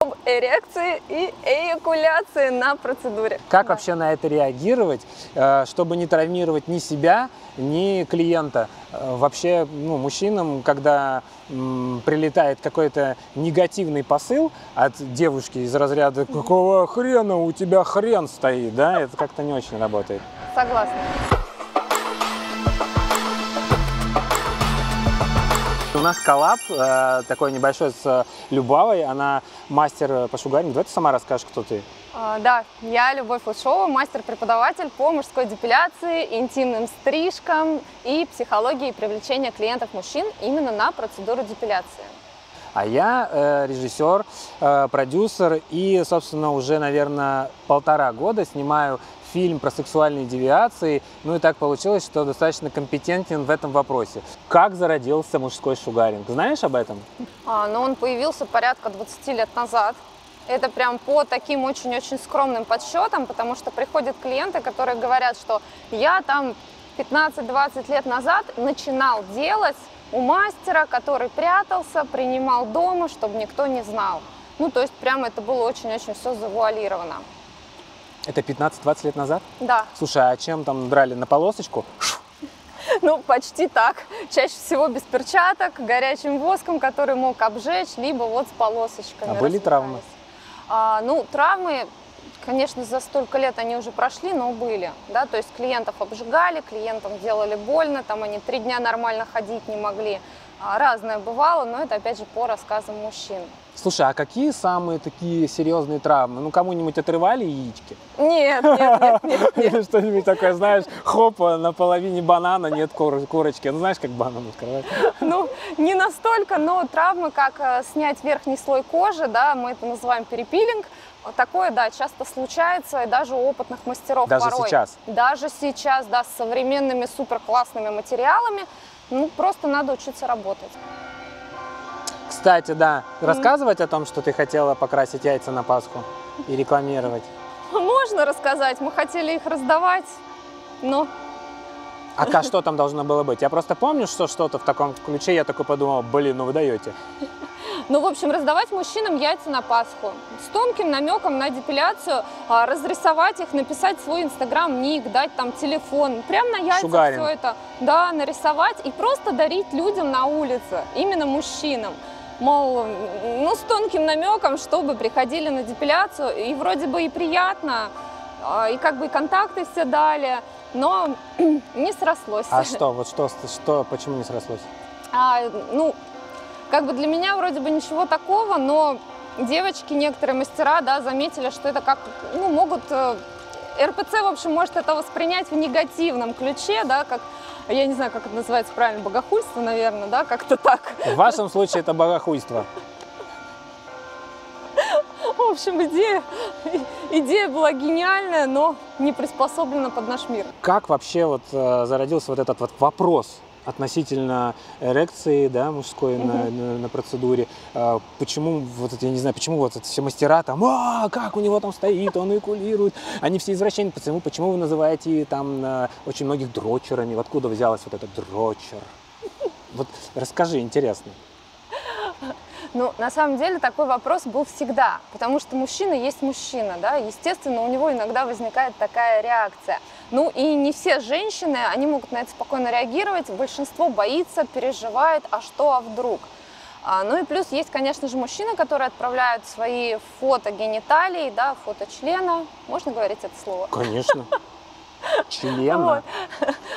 об эрекции и эякуляции на процедуре. Как Да. вообще на это реагировать, э, чтобы не травмировать ни себя, ни клиента? Э, Вообще, ну, мужчинам, когда м, прилетает какой-то негативный посыл от девушки из разряда «Какого хрена у тебя хрен стоит?» да, это как-то не очень работает. Согласна. Нас коллаб э, такой небольшой с э, Любавой, она мастер э, по шугарингу. Давай ты сама расскажешь, кто ты. А, Да, я Любовь Лучшова, мастер-преподаватель по мужской депиляции, интимным стрижкам и психологии привлечения клиентов мужчин именно на процедуру депиляции. А я э, режиссер, э, продюсер и, собственно, уже, наверное, полтора года снимаю фильм про сексуальные девиации. Ну и так получилось, что достаточно компетентен в этом вопросе. Как зародился мужской шугаринг? Знаешь об этом? А, Но он появился порядка 20 лет назад. Это прям по таким очень-очень скромным подсчетам, потому что приходят клиенты, которые говорят, что я там 15-20 лет назад начинал делать у мастера, который прятался, принимал дома, чтобы никто не знал. Ну, то есть прям это было очень-очень все завуалировано. Это 15-20 лет назад? Да, Слушай, а чем там драли на полосочку? ну почти так. Чаще всего без перчаток, горячим воском, который мог обжечь, либо вот с полосочками. А были травмы? А, ну, травмы, конечно, за столько лет они уже прошли, но были, да, то есть клиентов обжигали, клиентам делали больно, там они три дня нормально ходить не могли. А, разное бывало, но это опять же по рассказам мужчин. Слушай, а какие самые такие серьезные травмы? Ну, кому-нибудь отрывали яички? Нет, нет, нет, нет. Что-нибудь такое, знаешь, хопа, на половине банана нет курочки. Ну, знаешь, как банан открывать? Ну, не настолько, но травмы, как э, снять верхний слой кожи, да, мы это называем перепилинг. Такое, да, часто случается, и даже у опытных мастеров Даже порой. сейчас? Даже сейчас, да, с современными супер классными материалами. Ну, просто надо учиться работать. Кстати, да, рассказывать о том, что ты хотела покрасить яйца на Пасху и рекламировать. Можно рассказать, мы хотели их раздавать, но А что там должно было быть? Я просто помню, что что-то в таком ключе, я такой подумал, блин, ну вы даете. Ну, в общем, раздавать мужчинам яйца на Пасху. С тонким намеком на депиляцию, а, разрисовать их, написать свой инстаграм, ник, дать там телефон. Прям на яйцах Шугаринг. все это, да, нарисовать и просто дарить людям на улице, именно мужчинам. Мол, ну, с тонким намеком, чтобы приходили на депиляцию, и вроде бы и приятно, а, и как бы и контакты все дали, но не срослось. А что, вот что, что, почему не срослось? А, ну, как бы для меня вроде бы ничего такого, но девочки, некоторые мастера, да, заметили, что это как, ну, могут... э, РПЦ, в общем, может это воспринять в негативном ключе, да, как, я не знаю, как это называется правильно, богохульство, наверное, да, как-то так. В вашем случае это богохуйство. В общем, идея, идея была гениальная, но не приспособлена под наш мир. Как вообще вот э, зародился вот этот вот вопрос относительно эрекции, да, мужской на, на- на процедуре. Э, Почему, вот это, я не знаю, почему вот это все мастера там, а, как у него там стоит, он экулирует, они все извращения. Почему, почему вы называете там э, очень многих дрочерами? Откуда взялось вот этот дрочер? Вот расскажи, интересно. Ну, на самом деле такой вопрос был всегда, потому что мужчина есть мужчина, да, естественно, у него иногда возникает такая реакция. Ну и не все женщины, они могут на это спокойно реагировать, большинство боится, переживает, а что, а вдруг? А, ну и плюс есть, конечно же, мужчины, которые отправляют свои фото гениталий, да, фото члена, можно говорить это слово? Конечно. Члена.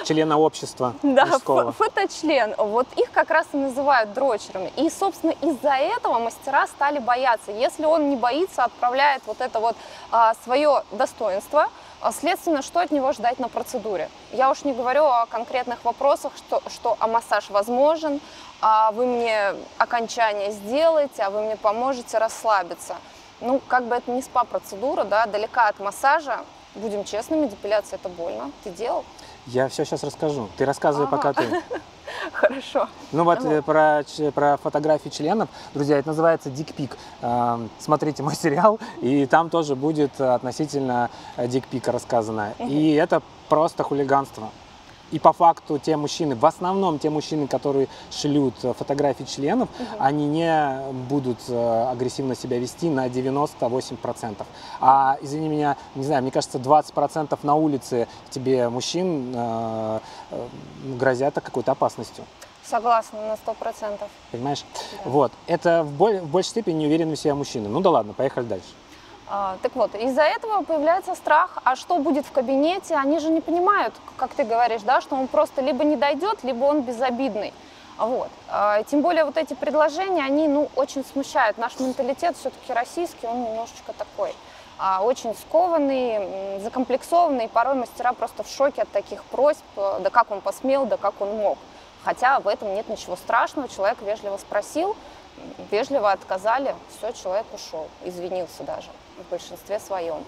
Члена общества Да, мужского. фоточлен. Вот их как раз и называют дрочерами. И, собственно, из-за этого мастера стали бояться. Если он не боится, отправляет вот это вот а, свое достоинство, а, следственно, что от него ждать на процедуре? Я уж не говорю о конкретных вопросах, что, что а массаж возможен, а вы мне окончание сделаете, а вы мне поможете расслабиться. Ну, как бы это не спа-процедура, да, далека от массажа. Будем честными, депиляция это больно. Ты делал? Я все сейчас расскажу. Ты рассказывай, Ага. пока ты. Хорошо. Ну вот Ну. э, про, про фотографии членов, друзья, это называется дикпик. Эм, Смотрите мой сериал, и там тоже будет э, относительно э, дикпика рассказано. И это просто хулиганство. И по факту те мужчины, в основном те мужчины, которые шлют э, фотографии членов, они не будут э, агрессивно себя вести на 98%. А, извини меня, не знаю, мне кажется, 20% на улице тебе мужчин э, э, грозят какой-то опасностью. Согласна на сто процентов. Понимаешь? Вот. Это в, боль- в большей степени неуверенный в себя мужчина. Ну да ладно, поехали дальше. А, так вот, из-за этого появляется страх, а что будет в кабинете, они же не понимают, как ты говоришь, да, что он просто либо не дойдет, либо он безобидный. Вот. А, Тем более вот эти предложения, они ну, очень смущают. Наш менталитет все-таки российский, он немножечко такой а, очень скованный, закомплексованный. Порой мастера просто в шоке от таких просьб, э, да как он посмел, да как он мог. Хотя в этом нет ничего страшного, человек вежливо спросил, вежливо отказали, все, человек ушел, извинился даже в большинстве своем.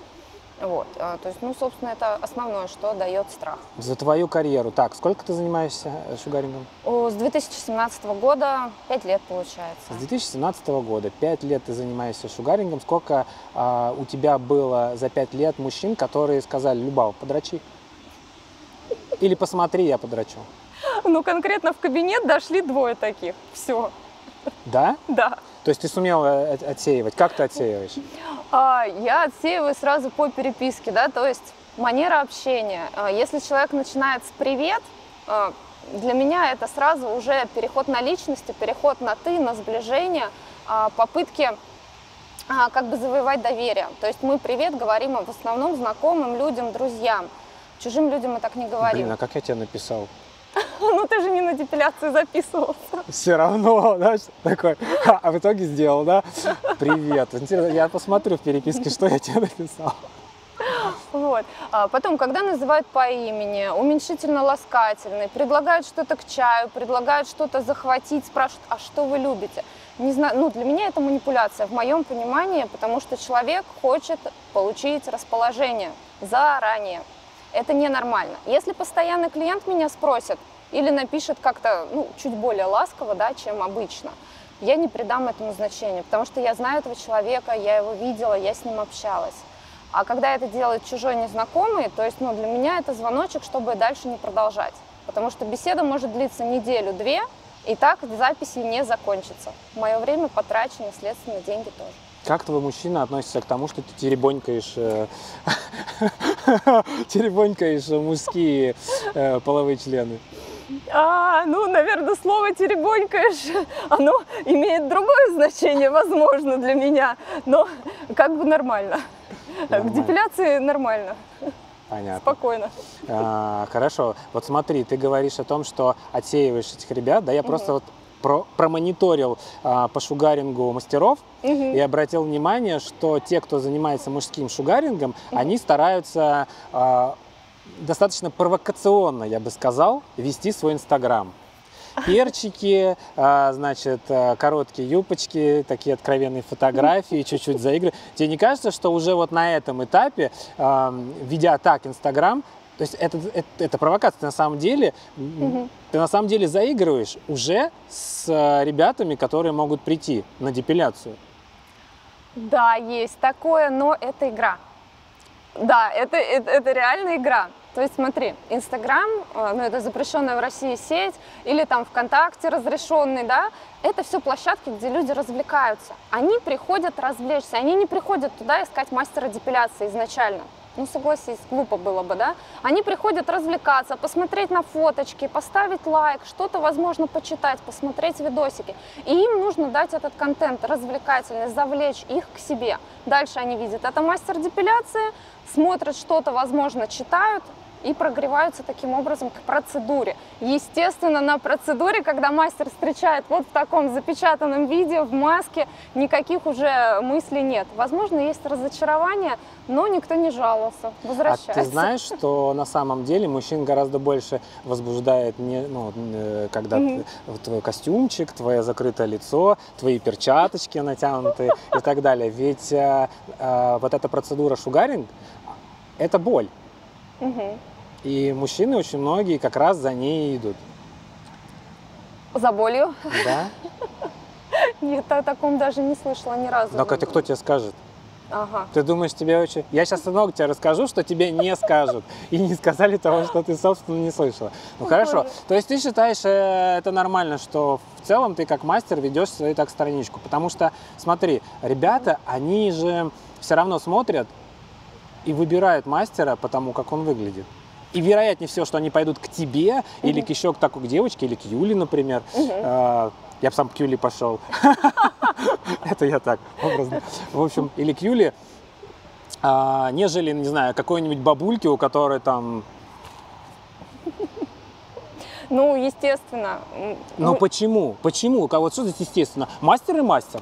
Вот, а, то есть, ну, собственно, это основное, что дает страх. За твою карьеру. Так, сколько ты занимаешься э, шугарингом? С 2017 года 5 лет получается. С 2017 года, 5 лет ты занимаешься шугарингом. Сколько а, у тебя было за 5 лет мужчин, которые сказали, Любава, подрачи? Или посмотри, я подрачу. Ну, конкретно в кабинет дошли двое таких. Все, Да? да. То есть ты сумела от- отсеивать. Как ты отсеиваешь? А, Я отсеиваю сразу по переписке, да, то есть манера общения. А, Если человек начинает с «привет», а, для меня это сразу уже переход на личности, переход на «ты», на сближение, попытки как бы завоевать доверие. То есть мы «привет» говорим в основном знакомым людям, друзьям. Чужим людям мы так не говорим. Блин, а как я тебе написал? Ну ты же не на депиляцию записывался. Все равно, да, такой. А, а в итоге сделал, да? Привет. Интересно, я посмотрю в переписке, что я тебе написал. Вот. А потом, когда называют по имени, уменьшительно-ласкательный, предлагают что-то к чаю, предлагают что-то захватить, спрашивают, а что вы любите? Не знаю, ну для меня это манипуляция в моем понимании, потому что человек хочет получить расположение заранее. Это ненормально. Если постоянный клиент меня спросит или напишет как-то ну, чуть более ласково, да, чем обычно, я не придам этому значения, потому что я знаю этого человека, я его видела, я с ним общалась. А когда это делает чужой незнакомый, то есть ну, для меня это звоночек, чтобы дальше не продолжать. Потому что беседа может длиться неделю-две, и так записи не закончатся. Мое время потрачено, следственно, деньги тоже. Как твой мужчина относится к тому, что ты теребонькаешь, э, теребонькаешь мужские э, половые члены? А, ну, наверное, слово теребонькаешь, оно имеет другое значение, возможно, для меня, но как бы нормально. К Нормально. депиляции нормально, Понятно. спокойно. А, хорошо. Вот смотри, ты говоришь о том, что отсеиваешь этих ребят, да? Я просто вот про- промониторил а, по шугарингу мастеров Мгм. и обратил внимание, что те, кто занимается мужским шугарингом, они стараются а, достаточно провокационно, я бы сказал, вести свой инстаграм. Перчики, а, значит, а, короткие юбочки, такие откровенные фотографии, чуть-чуть заигры. Тебе не кажется, что уже вот на этом этапе, а, ведя так Инстаграм, то есть это, это, это провокация на самом деле, м, ты на самом деле заигрываешь уже с а, ребятами, которые могут прийти на депиляцию. Да, есть такое, но это игра. Да, это, это, это реально игра. То есть смотри, Инстаграм, э, ну это запрещенная в России сеть, или там ВКонтакте разрешенный, да, это все площадки, где люди развлекаются. Они приходят развлечься, они не приходят туда искать мастера депиляции изначально. Ну, согласись, глупо было бы, да? Они приходят развлекаться, посмотреть на фоточки, поставить лайк, что-то, возможно, почитать, посмотреть видосики. И им нужно дать этот контент развлекательный, завлечь их к себе. Дальше они видят, это мастер депиляции, смотрят что-то, возможно, читают, и прогреваются таким образом к процедуре. Естественно, на процедуре, когда мастер встречает вот в таком запечатанном виде, в маске, никаких уже мыслей нет. Возможно, есть разочарование, но никто не жаловался, возвращается. А ты знаешь, что на самом деле мужчин гораздо больше возбуждает, не, ну, э, когда ты- твой костюмчик, твое закрытое лицо, твои перчаточки натянутые и так далее. Ведь э, вот эта процедура шугаринг – это боль. Мгм. И мужчины очень многие как раз за ней идут. За болью? Да? Нет, о таком даже не слышала ни разу. Но это кто тебе скажет? Ага. Ты думаешь, тебе очень... Я сейчас много тебе расскажу, что тебе не скажут. И не сказали того, что ты, собственно, не слышала. Ну, хорошо. То есть ты считаешь, э, это нормально, что в целом ты как мастер ведешь свою так страничку? Потому что, смотри, ребята, они же все равно смотрят и выбирают мастера по тому, как он выглядит. И вероятнее всего, что они пойдут к тебе или к еще к такой девочке, или к Юле, например. Э, Я бы сам к Юле пошел. Это я так, образно. В общем, или к Юле, а, нежели, не знаю, какой-нибудь бабульки, у которой там... Ну, естественно. Но мы- почему? Почему? Как- Вот что здесь естественно? Мастер и мастер.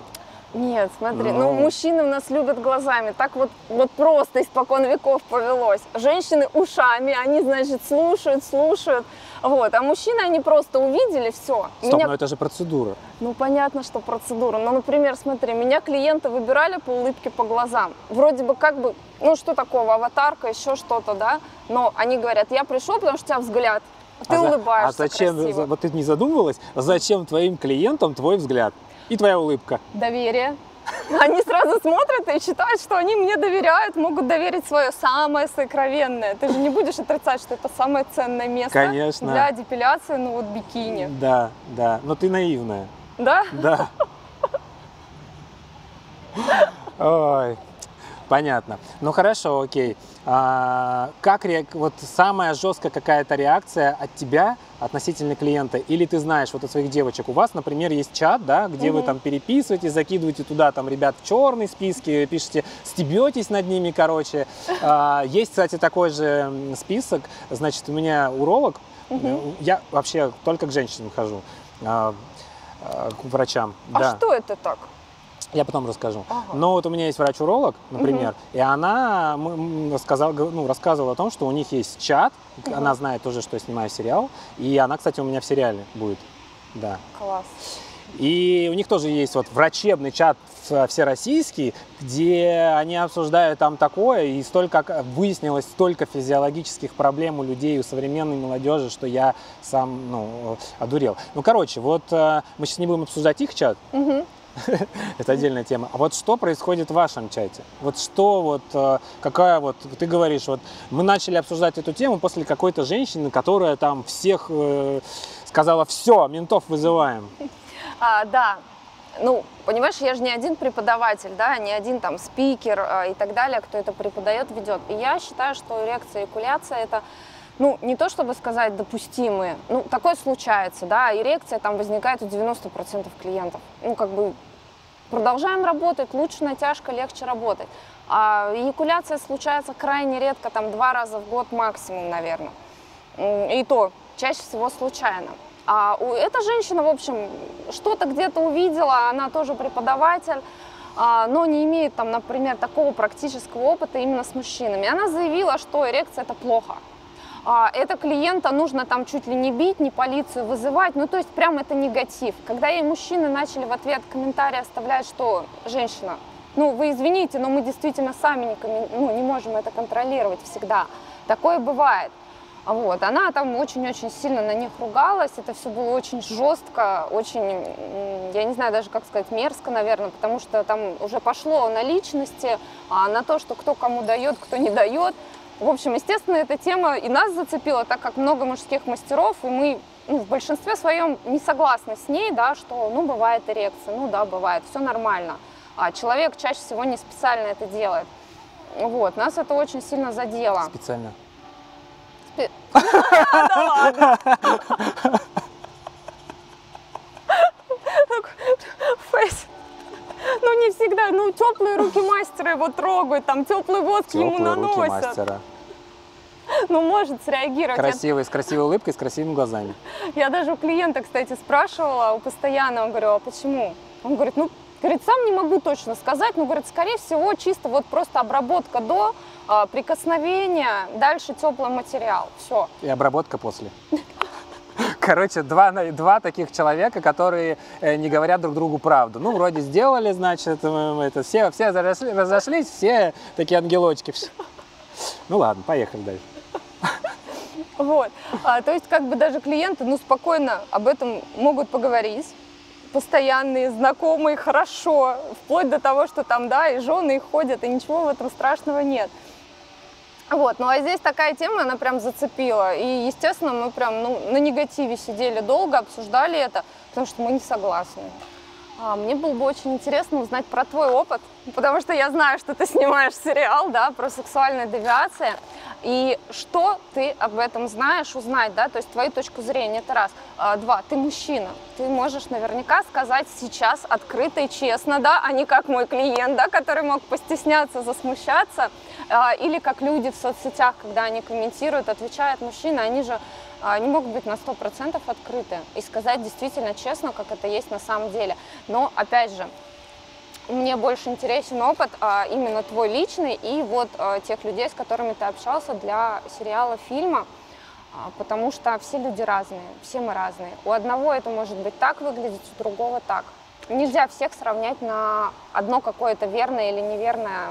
Нет, смотри, Ну. ну, мужчины у нас любят глазами, так вот, вот просто испокон веков повелось. Женщины ушами, они, значит, слушают, слушают, вот, а мужчины, они просто увидели, все. Стоп, но это же процедура. Ну, понятно, что процедура. Ну, например, смотри, меня клиенты выбирали по улыбке, по глазам. Вроде бы как бы, ну, что такого, аватарка, еще что-то, да? Но они говорят, я пришел, потому что у тебя взгляд. Ты а за- улыбаешься А зачем, красиво. вот ты не задумывалась, зачем твоим клиентам твой взгляд и твоя улыбка? Доверие. Они сразу смотрят и считают, что они мне доверяют, могут доверить свое самое сокровенное. Ты же не будешь отрицать, что это самое ценное место Конечно. для депиляции, ну вот бикини. Да, да, но ты наивная. Да? Да. Ой, понятно. Ну хорошо, окей. А, как реак... вот самая жесткая какая-то реакция от тебя относительно клиента? Или ты знаешь вот от своих девочек, у вас, например, есть чат, да, где вы Мгм. там переписываете, закидываете туда там ребят в черные списки, пишете, стебетесь над ними, короче. А, есть, кстати, такой же список. Значит, у меня уролог. Мгм. Я вообще только к женщинам хожу. а, а, к врачам. А да. что это так? Я потом расскажу. Ага. Но вот у меня есть врач-уролог, например, и она м, м, сказала, г- ну, рассказывала о том, что у них есть чат, Мгм. она знает тоже, что я снимаю сериал, и она, кстати, у меня в сериале будет, да. Класс. И у них тоже есть вот врачебный чат всероссийский, где они обсуждают там такое, и столько выяснилось столько физиологических проблем у людей, у современной молодежи, что я сам, ну, одурел. Ну, короче, вот э, мы сейчас не будем обсуждать их чат, Мгм. это отдельная тема. А вот что происходит в вашем чате? Вот что вот, э, какая вот, ты говоришь, вот мы начали обсуждать эту тему после какой-то женщины, которая там всех э, сказала, все, ментов вызываем. А, да. Ну, понимаешь, я же не один преподаватель, да, не один там спикер а, и так далее, кто это преподает, ведет. И я считаю, что эрекция и экуляция это ну, не то чтобы сказать допустимые, ну, такое случается, да, эрекция там возникает у 90% клиентов. Ну, как бы продолжаем работать, лучше натяжка, легче работать. А эякуляция случается крайне редко, там два раза в год максимум, наверное. И то, чаще всего случайно. А у, эта женщина, в общем, что-то где-то увидела, она тоже преподаватель, а, но не имеет там, например, такого практического опыта именно с мужчинами. Она заявила, что эрекция это плохо. А, это клиента нужно там чуть ли не бить, не полицию вызывать, ну то есть прям это негатив. Когда ей мужчины начали в ответ комментарии оставлять, что женщина, ну вы извините, но мы действительно сами не, ну, не можем это контролировать всегда. Такое бывает. А Вот, она там очень-очень сильно на них ругалась, это все было очень жестко, очень, я не знаю даже как сказать, мерзко, наверное, потому что там уже пошло на личности, а, на то, что кто кому дает, кто не дает. В общем, естественно, эта тема и нас зацепила, так как много мужских мастеров, и мы ну, в большинстве своем не согласны с ней, да, что, ну, бывает эрекция, ну, да, бывает, все нормально. А человек чаще всего не специально это делает. Вот, нас это очень сильно задело. Специально. Спе- Да ладно. Фейс. Ну, не всегда. Ну, теплые руки мастера его трогают, там теплый воск ему Теплые руки наносят. мастера. Ну, может среагировать. Я- Красивый, с красивой улыбкой, с красивыми глазами. Я даже у клиента, кстати, спрашивала, у постоянного, говорю, а почему? Он говорит, ну, говорит, сам не могу точно сказать, но, говорит, скорее всего, чисто вот просто обработка до, а, прикосновения, дальше теплый материал, все. И обработка после. Короче, два, два таких человека, которые э, не говорят друг другу правду. Ну, вроде сделали, значит, м, это, все, все разошли- разошлись, все такие ангелочки. Ну ладно, поехали дальше. Вот. А, то есть, как бы даже клиенты, ну, спокойно об этом могут поговорить. постоянные, знакомые, хорошо, вплоть до того, что там, да, и жены их ходят, и ничего в этом страшного нет. Вот, ну а здесь такая тема, она прям зацепила. И, естественно, мы прям ну, на негативе сидели долго, обсуждали это, потому что мы не согласны. А, мне было бы очень интересно узнать про твой опыт, потому что я знаю, что ты снимаешь сериал, да, про сексуальные девиации. И что ты об этом знаешь, узнать, да, то есть твою точку зрения, это раз. А, два, ты мужчина, ты можешь наверняка сказать сейчас открыто и честно, да, а не как мой клиент, да, который мог постесняться, засмущаться, или как люди в соцсетях, когда они комментируют, отвечают мужчины, они же они могут быть на 100% открыты и сказать действительно честно, как это есть на самом деле. Но, опять же, мне больше интересен опыт а, именно твой личный и вот а, тех людей, с которыми ты общался для сериала, фильма, а, потому что все люди разные, все мы разные. У одного это может быть так выглядеть, у другого так. Нельзя всех сравнять на одно какое-то верное или неверное,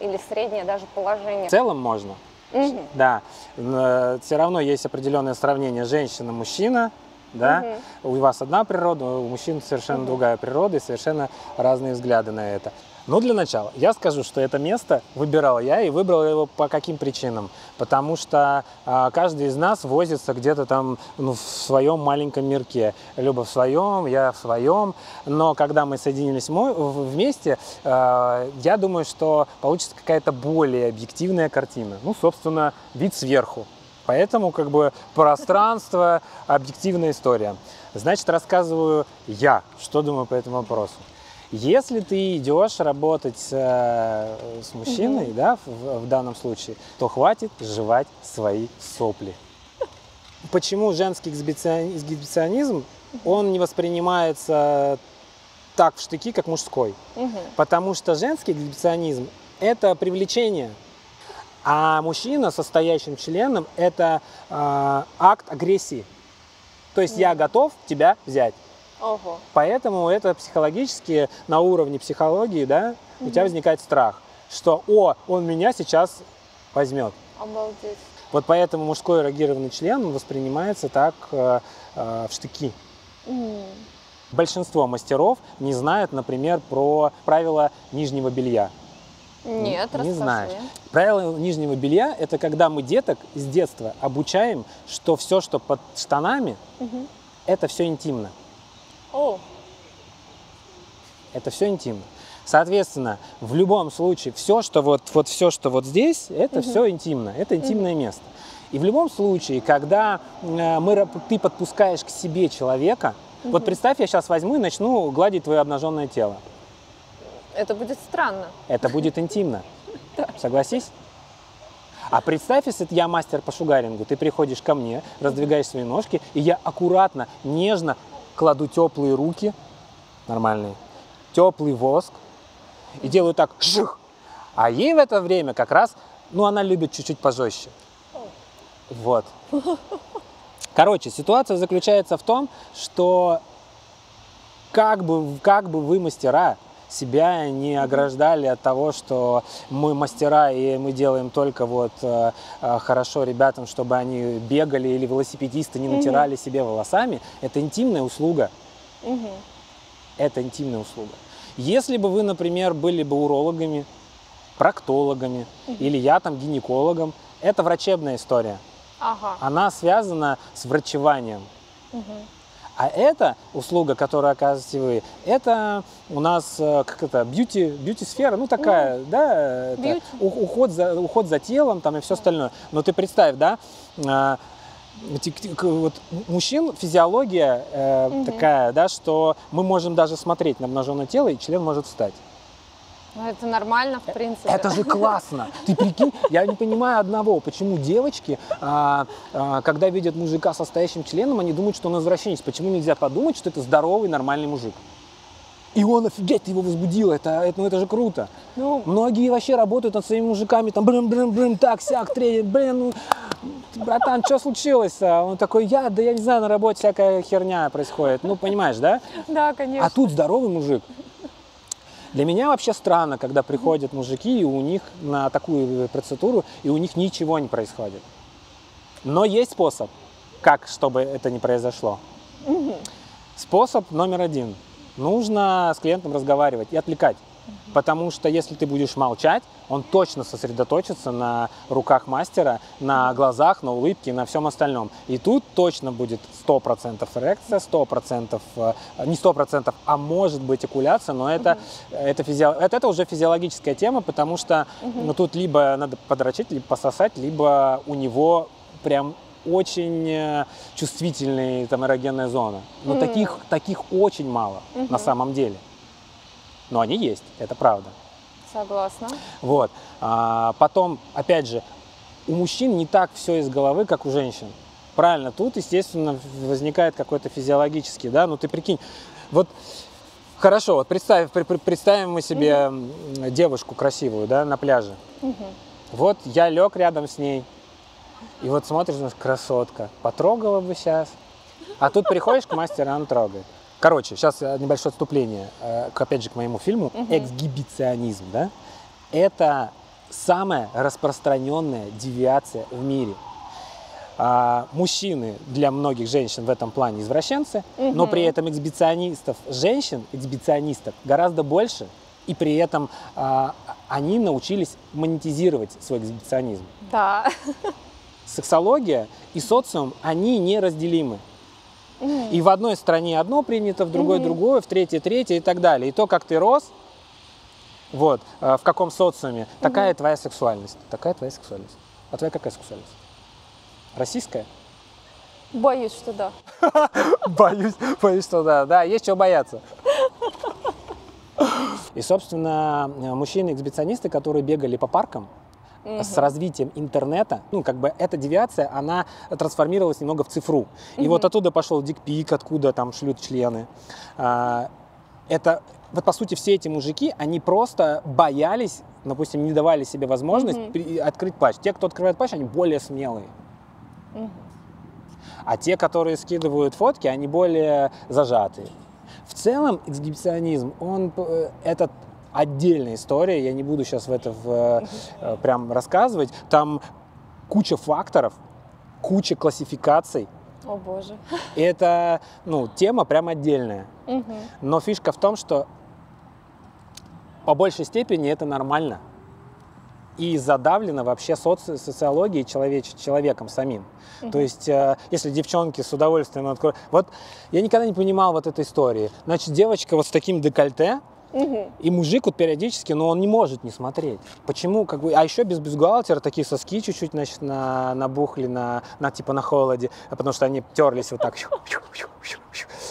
или среднее даже положение. В целом можно. Мгм. Да, все равно есть определенное сравнение женщина-мужчина, да, у вас одна природа, у мужчин совершенно Мгм. другая природа и совершенно разные взгляды на это. Но для начала я скажу, что это место выбирал я и выбрал его по каким причинам. Потому что а, каждый из нас возится где-то там ну, в своем маленьком мирке. Люба в своем, я в своем. Но когда мы соединились вместе, а, я думаю, что получится какая-то более объективная картина. Ну, собственно, вид сверху. Поэтому как бы пространство, объективная история. Значит, рассказываю я, что думаю по этому вопросу. Если ты идешь работать с, э, с мужчиной, да, в, в данном случае, то хватит жевать свои сопли. Почему женский эксгибицион- эксгибиционизм, он не воспринимается так в штыки, как мужской? Мгм. Потому что женский эксгибиционизм – это привлечение, а мужчина со стоящим членом – это а, акт агрессии. То есть я готов тебя взять. Ого. Поэтому это психологически, на уровне психологии, да, у тебя возникает страх, что «О, он меня сейчас возьмет». Обалдеть. Вот поэтому мужской эрогированный член воспринимается так э, э, в штыки. М. Большинство мастеров не знают, например, про правила нижнего белья. Нет, не расскажи. знаешь. Правило нижнего белья – это когда мы деток с детства обучаем, что все, что под штанами, Мгм. это все интимно. О, Это все интимно. Соответственно, в любом случае, все, что вот, вот все, что вот здесь, это все интимно, это интимное место. И в любом случае, когда э, мы, ты подпускаешь к себе человека, вот представь, я сейчас возьму и начну гладить твое обнаженное тело. это будет странно. Это будет интимно. Согласись? А представь, если я мастер по шугарингу, ты приходишь ко мне, раздвигаешь свои ножки, и я аккуратно, нежно кладу теплые руки, нормальные, теплый воск, и делаю так, жих. А ей в это время как раз, ну, она любит чуть-чуть пожестче. Вот. Короче, ситуация заключается в том, что как бы, как бы вы мастера себя не ограждали от того, что мы мастера и мы делаем только вот э, э, хорошо ребятам, чтобы они бегали или велосипедисты не натирали себе волосами, это интимная услуга. Это интимная услуга. Если бы вы, например, были бы урологами, проктологами или я там гинекологом, это врачебная история. Ага. Она связана с врачеванием. Мгм. А эта услуга, которую оказываете вы, это у нас э, как это бьюти бьюти сфера, ну такая, да, это уход за уход за телом там и все остальное. Но ты представь, да, а, вот мужчин физиология э, Мгм. такая, да, что мы можем даже смотреть на обнаженное тело и член может встать. Ну, это нормально, в принципе. Это же классно. Ты прикинь, я не понимаю одного, почему девочки, а, а, когда видят мужика со стоящим членом, они думают, что он извращенец. Почему нельзя подумать, что это здоровый, нормальный мужик? И он, офигеть, его возбудил, это, это, ну, это же круто. Ну, Многие вообще работают над своими мужиками, там, блин, блин, блин, так, сяк, третий, блин, ну, братан, что случилось? А он такой, я, да я не знаю, на работе всякая херня происходит. Ну, понимаешь, да? да, конечно. А тут здоровый мужик. Для меня вообще странно, когда приходят мужики и у них на такую процедуру, и у них ничего не происходит. Но есть способ, как, чтобы это не произошло. Мгм. Способ номер один. нужно с клиентом разговаривать и отвлекать. Потому что если ты будешь молчать, он точно сосредоточится на руках мастера, на глазах, на улыбке на всем остальном. И тут точно будет 100% эрекция, 100%, э, не 100%, а может быть экуляция, но это, это, физио, это, это уже физиологическая тема, потому что ну, тут либо надо подрочить, либо пососать, либо у него прям очень э, чувствительная там эрогенная зона. Но Мгм. таких, таких очень мало на самом деле. Но они есть, это правда. Согласна. Вот. А, потом, опять же, у мужчин не так все из головы, как у женщин. Правильно, тут, естественно, возникает какой-то физиологический, да, ну ты прикинь, вот хорошо, вот представь, представим мы себе м, девушку красивую, да, на пляже. Вот я лег рядом с ней, и вот смотришь, думаешь, красотка, потрогала бы сейчас. А тут приходишь к мастеру, она трогает. Короче, сейчас небольшое отступление, э, к, опять же, к моему фильму. Эксгибиционизм, да? Это самая распространенная девиация в мире. А, мужчины для многих женщин в этом плане извращенцы, но Мгм. при этом эксбиционистов женщин, эксбиционисток гораздо больше, и при этом а, они научились монетизировать свой эксбиционизм. Да. Сексология и социум, они неразделимы. И в одной стране одно принято, в другой другое, в третьей третье и так далее. И то, как ты рос, вот, э, в каком социуме, такая твоя сексуальность. Такая твоя сексуальность. А твоя какая сексуальность? Российская? Боюсь, что да. Боюсь, боюсь, что да. Да, есть чего бояться. И, собственно, э, мужчины-эксбиционисты, которые бегали по паркам, с развитием интернета, ну, как бы эта девиация, она трансформировалась немного в цифру. И вот оттуда пошел дикпик, откуда там шлют члены. А, Это, вот по сути, все эти мужики, они просто боялись, допустим, не давали себе возможность Мгм. при- открыть патч. Те, кто открывает патч, они более смелые. Мгм. А те, которые скидывают фотки, они более зажатые. В целом эксгибиционизм, он э, это отдельная история, я не буду сейчас в это в, э, прям рассказывать. Там куча факторов, куча классификаций. О боже. И это, ну, тема прям отдельная. Мгм. Но фишка в том, что по большей степени это нормально. И задавлено вообще соци- социологией человеч- человеком самим. То есть, э, если девчонки с удовольствием откроют... Вот я никогда не понимал вот этой истории. Значит, девочка вот с таким декольте, Мгм. и мужик вот периодически, но он не может не смотреть. Почему? Как бы, а еще без бюстгальтера такие соски чуть-чуть, значит, на, набухли, на, на, типа на холоде, потому что они терлись вот так.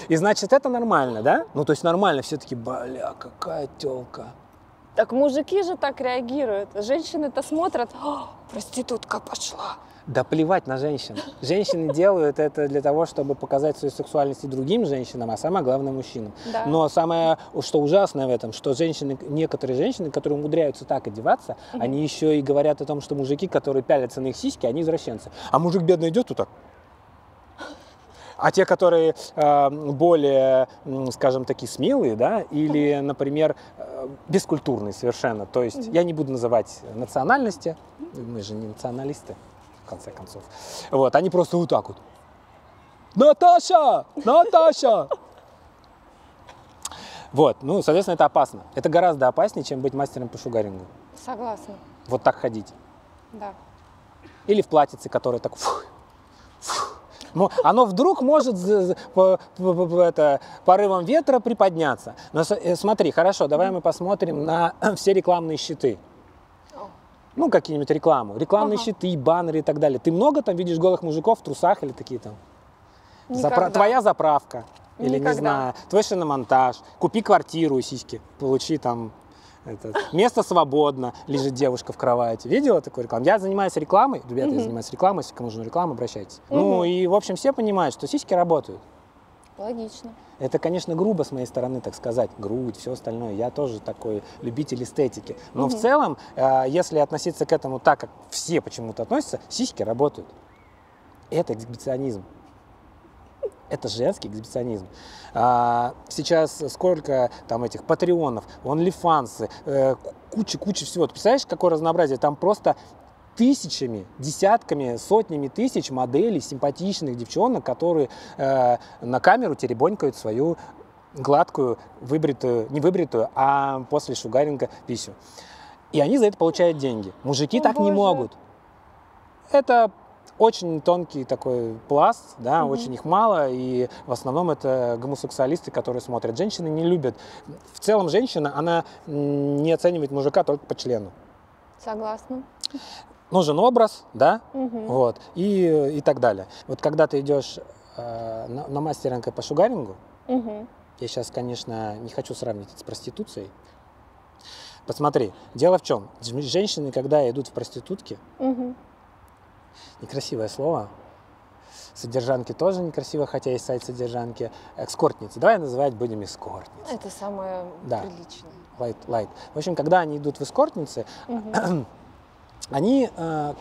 И значит, это нормально, да? Ну, то есть нормально, все таки бля, какая телка. Так мужики же так реагируют. Женщины-то смотрят, «О, проститутка пошла. Да плевать на женщин. Женщины делают это для того, чтобы показать свою сексуальность и другим женщинам, а самое главное мужчинам. Да. Но самое, что ужасное в этом, что женщины, некоторые женщины, которые умудряются так одеваться, они еще и говорят о том, что мужики, которые пялятся на их сиськи, они извращенцы. А мужик бедный идет вот так. А те, которые э, более, скажем, такие смелые, да, или, например, э, бескультурные совершенно, то есть я не буду называть национальности, мы же не националисты, в конце концов, вот, они просто вот так вот. Наташа! Наташа! Вот, ну, соответственно, это опасно. Это гораздо опаснее, чем быть мастером по шугарингу. Согласна. Вот так ходить. Да. Или в платьице, которое так... фух, фух. Ну, оно вдруг может по, по- по- это, порывом ветра приподняться. Но э, смотри, хорошо, давай мы посмотрим на все рекламные щиты. Ну, какие-нибудь рекламу. Рекламные Ага. щиты, баннеры и так далее. Ты много там видишь голых мужиков в трусах или такие там? Запра- Никогда. Твоя заправка. Или, не Никогда. знаю, твой шиномонтаж. Купи квартиру, сиськи. Получи там этот, место свободно, лежит девушка в кровати. Видела такую рекламу? Я занимаюсь рекламой. Ребята, я занимаюсь рекламой. Если кому нужна реклама, обращайтесь. Ну Мгм. и, в общем, все понимают, что сиськи работают. Логично. Это, конечно, грубо с моей стороны, так сказать, грудь, все остальное. Я тоже такой любитель эстетики. Но в целом, э, если относиться к этому так, как все почему-то относятся, сиськи работают. Это эксгибиционизм. Это женский эксгибиционизм. А, сейчас сколько там этих патреонов, онлифансы, э, куча-куча всего. Ты представляешь, какое разнообразие? Там просто тысячами, десятками, сотнями тысяч моделей симпатичных девчонок, которые э, на камеру теребонькают свою гладкую, выбритую, не выбритую, а после шугаринга писю. И они за это получают деньги. Мужики О, так не боже. могут. Это очень тонкий такой пласт, да, Мгм. очень их мало, и в основном это гомосексуалисты, которые смотрят. Женщины не любят. В целом женщина, она не оценивает мужика только по члену. Согласна. Нужен образ, да, Мгм. вот, и, и так далее. Вот когда ты идешь э, на, на мастеринг по шугарингу, Мгм. я сейчас, конечно, не хочу сравнивать это с проституцией. Посмотри, дело в чем? Женщины, когда идут в проститутки, Мгм. некрасивое слово, содержанки тоже некрасиво, хотя есть сайт содержанки, экскортницы. Давай называть будем эскортницы. Это самое Да. приличное. Light, light. В общем, когда они идут в эскортницы, Мгм. они, э,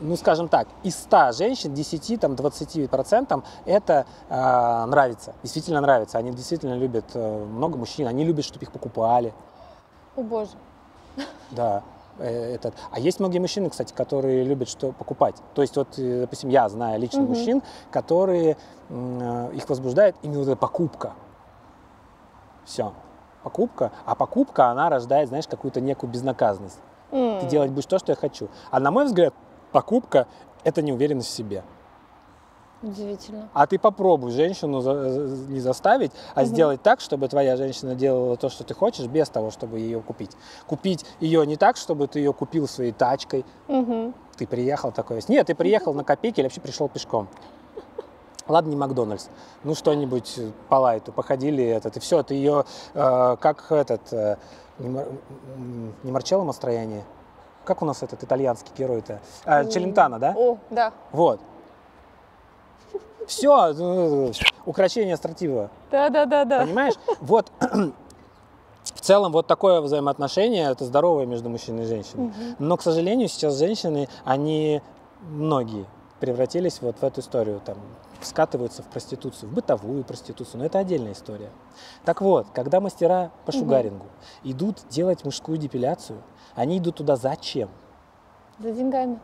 ну, скажем так, из 100 женщин 10-20% это э, нравится, действительно нравится. Они действительно любят э, много мужчин, они любят, чтобы их покупали. О боже. Да, э, этот. А есть многие мужчины, кстати, которые любят что покупать. То есть вот, допустим, я знаю лично Мгм. мужчин, которые э, их возбуждает именно вот эта покупка. Все, покупка. А покупка, она рождает, знаешь, какую-то некую безнаказанность. Ты делать будешь то, что я хочу. А на мой взгляд, покупка – это неуверенность в себе. Удивительно. А ты попробуй женщину за- за- не заставить, а Мгм. сделать так, чтобы твоя женщина делала то, что ты хочешь, без того, чтобы ее купить. Купить ее не так, чтобы ты ее купил своей тачкой. Мгм. Ты приехал такой. Нет, ты приехал на копейки или вообще пришел пешком. Ладно, не Макдональдс. Ну, что-нибудь э, по лайту. Походили этот. И все, ты ее э, как этот... э, не, Мар- м, не Марчелло Мастрояние? Как у нас этот итальянский герой-то? А, Челентано, да? О, да. Вот. Все, украшение стратива. Да, да, да, да. Понимаешь? Вот в целом вот такое взаимоотношение, это здоровое между мужчиной и женщиной. Но, к сожалению, сейчас женщины, они многие превратились вот в эту историю, там, скатываются в проституцию, в бытовую проституцию, но это отдельная история. Так вот, когда мастера по шугарингу идут делать мужскую депиляцию, они идут туда зачем? За деньгами.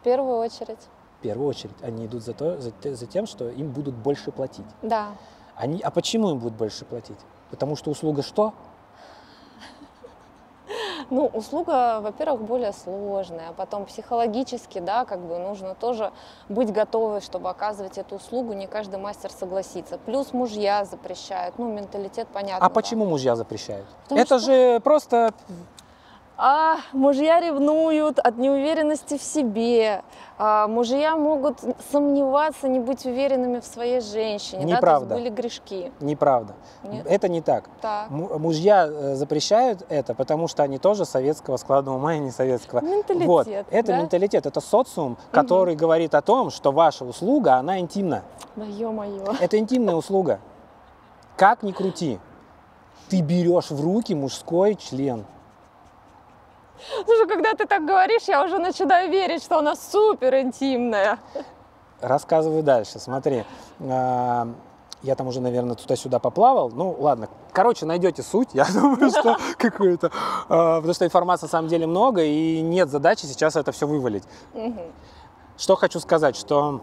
В первую очередь. В первую очередь, они идут за, то, за, за тем, что им будут больше платить. Да. Они, а почему им будут больше платить? Потому что услуга что? Ну, услуга, во-первых, более сложная, а потом психологически, да, как бы нужно тоже быть готовой, чтобы оказывать эту услугу, не каждый мастер согласится. Плюс мужья запрещают, ну, менталитет понятно. А да. почему мужья запрещают? Потому Это что- же просто А мужья ревнуют от неуверенности в себе. А, мужья могут сомневаться, не быть уверенными в своей женщине. Неправда. Да? То есть были грешки. неправда. Нет? Это не так. Так. Му- Мужья э, запрещают это, потому что они тоже советского склада ума и не советского. Менталитет. Вот, это да? менталитет, это социум, который говорит о том, что ваша услуга, она интимна. Да ё-моё. Это интимная услуга. Как ни крути, ты берешь в руки мужской член. Слушай, когда ты так говоришь, я уже начинаю верить, что она супер интимная. Рассказываю дальше. Смотри, а, я там уже, наверное, туда-сюда поплавал. Ну, ладно. Короче, найдете суть. Я думаю, что какую-то... а, Потому что информации на самом деле много, и нет задачи сейчас это все вывалить. Что хочу сказать, что...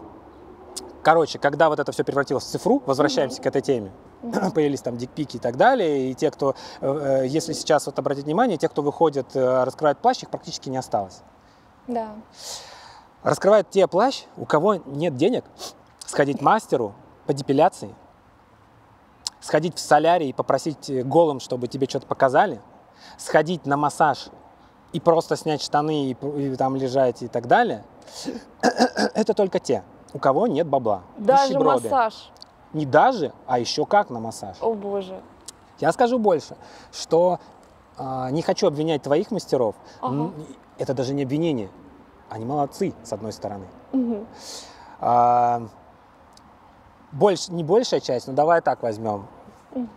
Короче, когда вот это все превратилось в цифру, возвращаемся к этой теме, появились там дикпики и так далее, и те, кто, э, э, если сейчас вот обратить внимание, те, кто выходит, э, раскрывают плащ, их практически не осталось. Да. Раскрывают те плащ, у кого нет денег сходить к мастеру по депиляции, сходить в солярий и попросить голым, чтобы тебе что-то показали, сходить на массаж и просто снять штаны и, и там лежать и так далее. Это только те, у кого нет бабла. Даже Нищеброды. массаж. Не даже, а еще как на массаж. О боже. Я скажу больше, что а, не хочу обвинять твоих мастеров. Ага. Это даже не обвинение. Они молодцы, с одной стороны. Мгм. А, больше, не большая часть, но давай так возьмем. Мгм.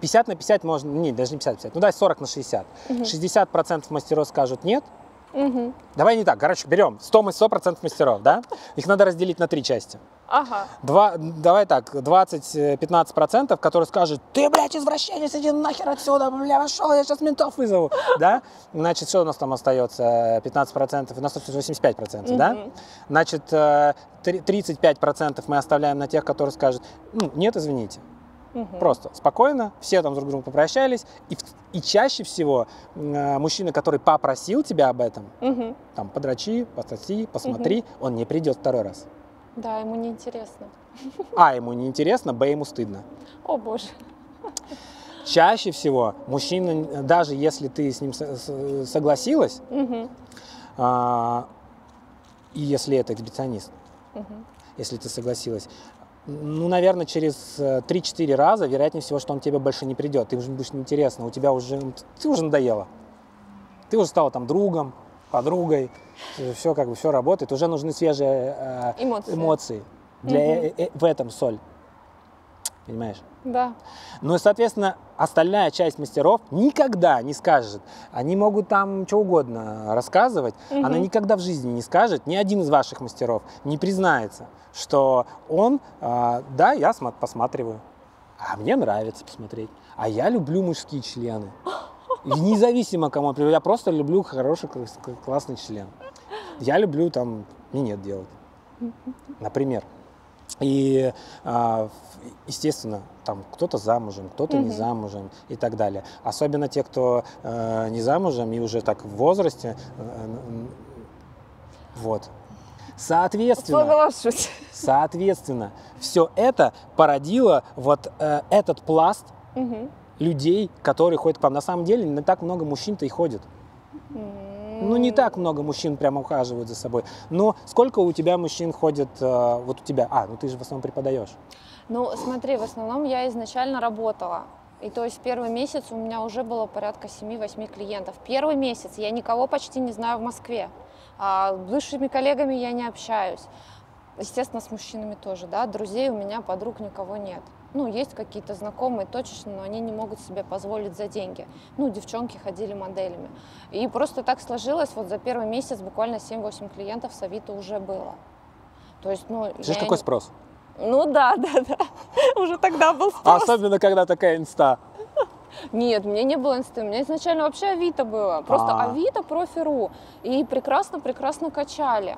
50 на 50 можно, не, даже не 50 на 50, ну давай 40 на 60. Мгм. 60% мастеров скажут нет. Мгм. Давай не так, короче, берем 100 мы 100% мастеров, да? Их надо разделить на три части. Ага. Два, давай так, 20-15%, которые скажут, ты, блядь, извращенец, иди нахер отсюда, бля, пошел, я сейчас ментов вызову, да? Значит, что у нас там остается? 15%, у нас остается 85%, да? Мгм. Значит, э, три- 35% мы оставляем на тех, которые скажут, ну, нет, извините. Мгм. Просто спокойно, все там друг с другом попрощались. И, и чаще всего э, мужчина, который попросил тебя об этом, Мгм. там, подрачи, пососи, посмотри, он не придет второй раз. Да, ему неинтересно. А, ему неинтересно, б, ему стыдно. О боже. Чаще всего мужчина, даже если ты с ним согласилась, Мгм. а, и если это эксбиционист, Мгм. если ты согласилась, ну, наверное, через э, 3-4 раза, вероятнее всего, что он тебе больше не придет. Ты уже будешь неинтересно, у тебя уже, ты уже надоела. Ты уже стала там другом, подругой, все как бы все работает, уже нужны свежие э, Эмоции. эмоции. Для э- э- в этом соль. Понимаешь? Да. Ну и, соответственно, остальная часть мастеров никогда не скажет. Они могут там что угодно рассказывать. Она Мгм. никогда в жизни не скажет, ни один из ваших мастеров не признается, что он, а, да, я посматриваю, а мне нравится посмотреть, а я люблю мужские члены. И независимо кому, я просто люблю хороший, класс- классный член. Я люблю там минет делать, например. И, а, естественно, там кто-то замужем, кто-то не Мгм. замужем и так далее. Особенно те, кто э, не замужем и уже так в возрасте. э, вот. Соответственно, соответственно, все это породило вот э, этот пласт Мгм. людей, которые ходят к вам. На самом деле не так много мужчин-то и ходит. Ну, не так много мужчин прямо ухаживают за собой. Но сколько у тебя мужчин ходит, э, вот у тебя, а, ну ты же в основном преподаешь. Ну, смотри, в основном я изначально работала. И то есть первый месяц у меня уже было порядка 7-8 клиентов. Первый месяц я никого почти не знаю в Москве. А с бывшими коллегами я не общаюсь. Естественно, с мужчинами тоже, да. Друзей у меня, подруг никого нет. Ну, есть какие-то знакомые точечно, но они не могут себе позволить за деньги. Ну, девчонки ходили моделями. И просто так сложилось, вот за первый месяц буквально 7-8 клиентов с Авито уже было. То есть, ну, я какой не- спрос? Ну да, да, да. Уже тогда был А спрос. особенно, когда такая инста. Нет, у меня не было инсты, у меня изначально вообще Авито было. Просто А. Авито, профи.ру. И прекрасно-прекрасно качали.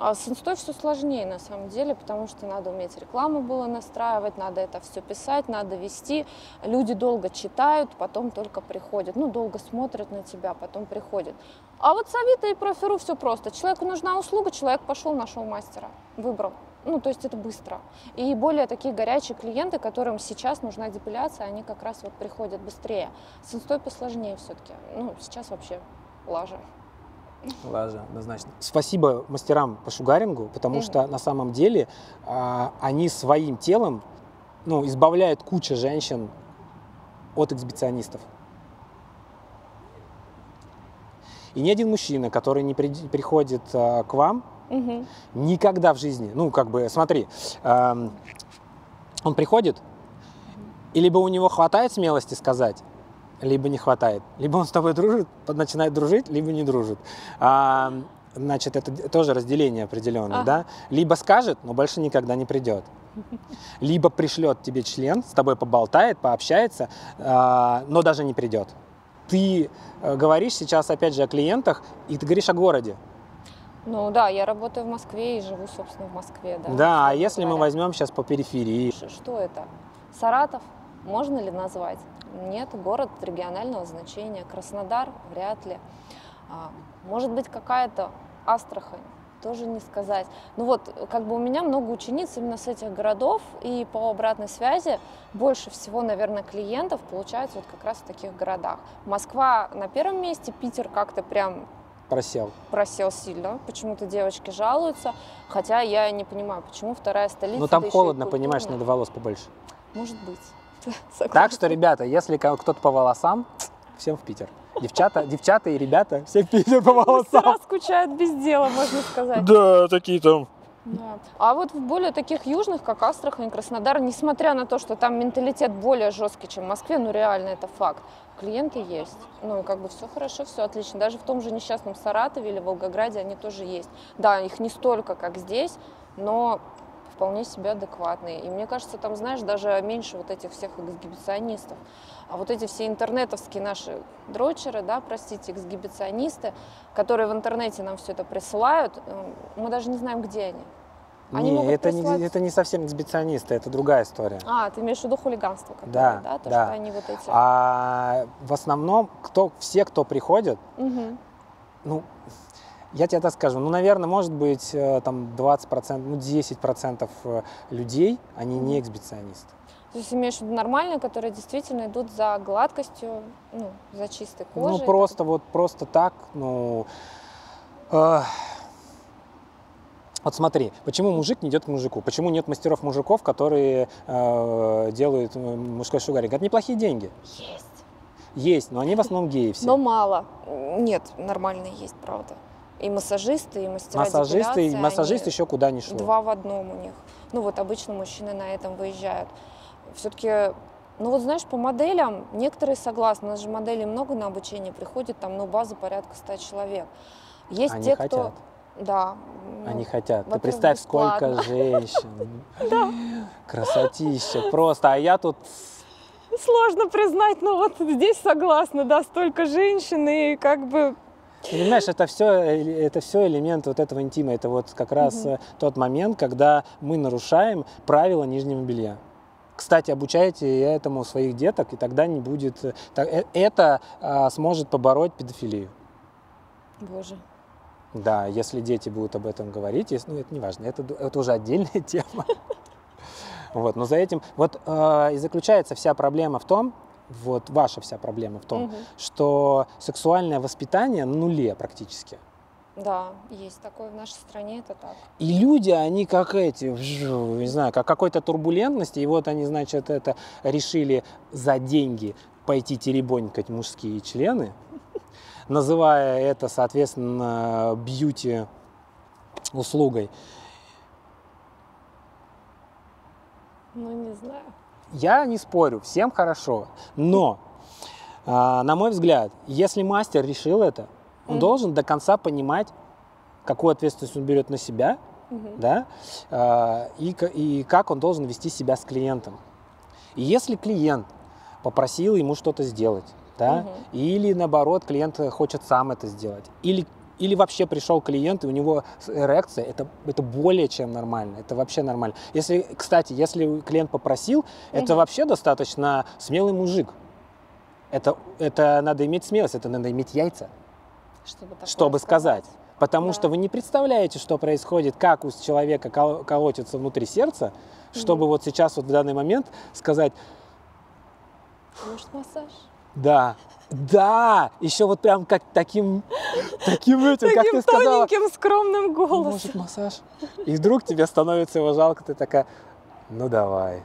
А с инстой все сложнее на самом деле, потому что надо уметь рекламу было настраивать, надо это все писать, надо вести. Люди долго читают, потом только приходят. Ну, долго смотрят на тебя, потом приходят. А вот с Авито и профи.ру все просто. Человеку нужна услуга, человек пошел, нашел мастера, выбрал. Ну, то есть это быстро. И более такие горячие клиенты, которым сейчас нужна депиляция, они как раз вот приходят быстрее. С инстой посложнее все-таки. Ну, сейчас вообще лажа. Лажа, однозначно. Спасибо мастерам по шугарингу, потому Мгм. что на самом деле а, они своим телом ну, избавляют кучу женщин от эксбиционистов. И ни один мужчина, который не приди- приходит а, к вам, Мгм. никогда в жизни, ну, как бы, смотри, эм, он приходит, и либо у него хватает смелости сказать, либо не хватает. Либо он с тобой дружит, начинает дружить, либо не дружит. А, значит, это тоже разделение определенное, Ага. да? Либо скажет, но больше никогда не придет. Либо пришлет тебе член, с тобой поболтает, пообщается, а, но даже не придет. Ты э, говоришь сейчас, опять же, о клиентах, и ты говоришь о городе. Ну да, я работаю в Москве и живу, собственно, в Москве. Да, Да, а если мы говоря. возьмем сейчас по периферии, Что это? Саратов? Можно ли назвать? Нет, город регионального значения. Краснодар? Вряд ли. А, может быть, какая-то Астрахань? Тоже не сказать. Ну вот, как бы у меня много учениц именно с этих городов, и по обратной связи больше всего, наверное, клиентов получается вот как раз в таких городах. Москва на первом месте, Питер как-то прям просел. просел сильно. Почему-то девочки жалуются. Хотя я не понимаю, почему вторая столица. Ну там холодно, понимаешь, надо волос побольше. Может быть. Так что, ребята, если кто-то по волосам, всем в Питер. Девчата, девчата и ребята, все в Питер по Мастера волосам. скучают без дела, можно сказать. Да, такие там. А вот в более таких южных, как Астрахань, Краснодар, несмотря на то, что там менталитет более жесткий, чем в Москве, ну реально это факт, клиенты есть. Ну и как бы все хорошо, все отлично. Даже в том же несчастном Саратове или Волгограде они тоже есть. Да, их не столько, как здесь, но вполне себе адекватные. И мне кажется, там, знаешь, даже меньше вот этих всех эксгибиционистов. А вот эти все интернетовские наши дрочеры, да, простите, эксгибиционисты, которые в интернете нам все это присылают, э, мы даже не знаем, где они. Они не, это, не, это не совсем эксбиционисты, это другая история. А, ты имеешь в виду хулиганство какое-то, Да, да? То, да. что они вот эти... А в основном, кто, все, кто приходят, Мгм. ну, я тебе так скажу, ну, наверное, может быть, э, там 20%, ну, 10% э, людей, они не эксбиционисты. То есть имеешь в виду нормальные, которые действительно идут за гладкостью, ну, за чистой кожей. Ну, просто вот, просто так, ну... э, вот смотри, почему мужик не идет к мужику? Почему нет мастеров мужиков, которые э, делают э, мужской шугаринг? Это неплохие деньги. Есть. Есть, но они в основном геи все. Но мало. Нет, нормальные есть, правда. И массажисты, и мастера Массажисты, депиляции, массажист еще куда ни шло. Два в одном у них. Ну вот обычно мужчины на этом выезжают. Все-таки, ну вот знаешь, по моделям некоторые согласны. У нас же моделей много на обучение приходит, там, ну, база порядка 100 человек. Есть Они те, хотят. кто... Да. ну, Они хотят. Ты представь, сколько бесплатно. женщин. Красотища. Просто. А я тут Сложно признать, но вот здесь согласна, да, столько женщин, и как бы Понимаешь, это все, это все элемент вот этого интима. Это вот как раз э, тот момент, когда мы нарушаем правила нижнего белья. Кстати, обучайте этому своих деток, и тогда не будет... э, э, Это а, сможет побороть педофилию. Боже. Да, если дети будут об этом говорить, если- ну это не важно, это, это уже отдельная тема. Вот, но за этим вот э, и заключается вся проблема в том, вот ваша вся проблема в том, Мгм. что сексуальное воспитание на нуле практически. Да, есть такое в нашей стране, это так. И люди, они как эти, не знаю, как какой-то турбулентности, и вот они, значит, это решили за деньги пойти теребонькать мужские члены, называя это, соответственно, бьюти услугой. Ну, не знаю. Я не спорю, всем хорошо, но, а, на мой взгляд, если мастер решил это, он Мгм. должен до конца понимать, какую ответственность он берет на себя, Мгм. да, а, и, и как он должен вести себя с клиентом. И если клиент попросил ему что-то сделать, да, Мгм. или наоборот клиент хочет сам это сделать, или или вообще пришел клиент, и у него эрекция, это, это более чем нормально, это вообще нормально. Если, кстати, если клиент попросил, это Мгм. вообще достаточно смелый мужик. Это, это надо иметь смелость, это надо иметь яйца Чтобы, чтобы сказать. Потому Да. что вы не представляете, что происходит, как у человека кол- колотится внутри сердца, чтобы Мгм. вот сейчас, вот в данный момент сказать, Может, массаж? Да, да, еще вот прям как таким, таким этим, как Таким ты сказала, тоненьким, скромным голосом. может массаж. И вдруг тебе становится его жалко, ты такая, ну давай.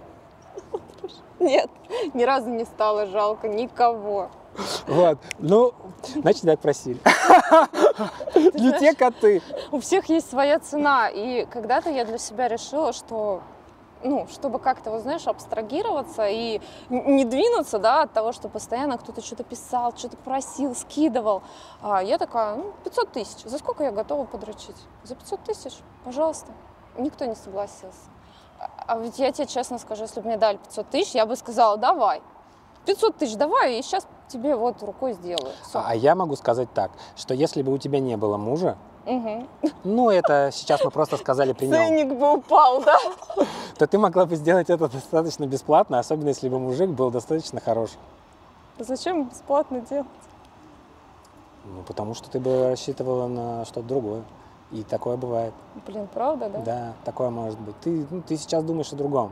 Нет, ни разу не стало жалко никого. Вот, ну, значит, так просили. Не те коты. У всех есть своя цена, и когда-то я для себя решила, что ну, чтобы как-то, вот знаешь, абстрагироваться и не двинуться, да, от того, что постоянно кто-то что-то писал, что-то просил, скидывал. А я такая, ну, 500 тысяч. За сколько я готова подрочить? За 500 тысяч? Пожалуйста. Никто не согласился. А- А ведь я тебе честно скажу, если бы мне дали 500 тысяч, я бы сказала, давай. 500 тысяч давай, и сейчас тебе вот рукой сделаю. Всё. А я могу сказать так, что если бы у тебя не было мужа, Мгм. ну, это сейчас мы просто сказали при нем. Ценник бы упал, да? то ты могла бы сделать это достаточно бесплатно, особенно если бы мужик был достаточно хороший. Зачем бесплатно делать? Ну, потому что ты бы рассчитывала на что-то другое. И такое бывает. Блин, правда, да? Да, такое может быть. Ты, ну, ты сейчас думаешь о другом.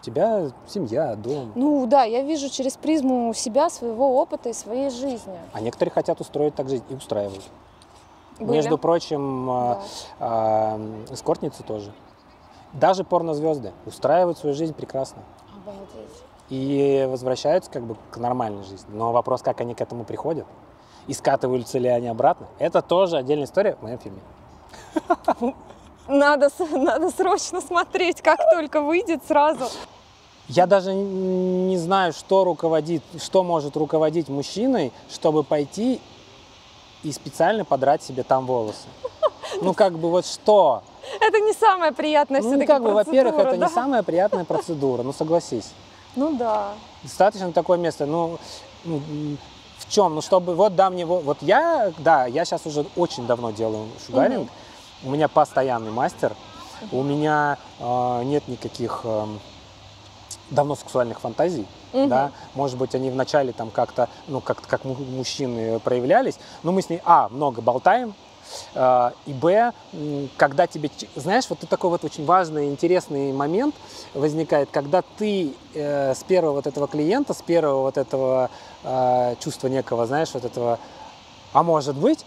У тебя семья, дом. Ну да, я вижу через призму себя, своего опыта и своей жизни. А некоторые хотят устроить так жизнь и устраивают. Были? Между прочим, а, Да. а, эскортницы тоже. Даже порнозвезды устраивают свою жизнь прекрасно. Обалдеть. и возвращаются как бы к нормальной жизни. Но вопрос, как они к этому приходят, и скатываются ли они обратно, это тоже отдельная история в моем фильме. Надо, надо срочно смотреть, как только выйдет сразу. Я даже не знаю, что руководит, что может руководить мужчиной, чтобы пойти и специально подрать себе там волосы. Ну, как бы вот что? Это не самая приятная Ну, все-таки как бы, во-первых, это да? не самая приятная процедура, ну, согласись. Ну да. Достаточно такое место, ну, ну, в чем? Ну, чтобы, вот, да, мне, во- вот я, да, я сейчас уже очень давно делаю шугаринг, у меня постоянный мастер, у меня э, нет никаких э, давно сексуальных фантазий, Мгм. да, может быть, они вначале там как-то, ну, как как му- мужчины проявлялись, но мы с ней, а, много болтаем, э, и, б, когда тебе, знаешь, вот тут такой вот очень важный, интересный момент возникает, когда ты э, с первого вот этого клиента, с первого вот этого э, чувства некого, знаешь, вот этого, а может быть,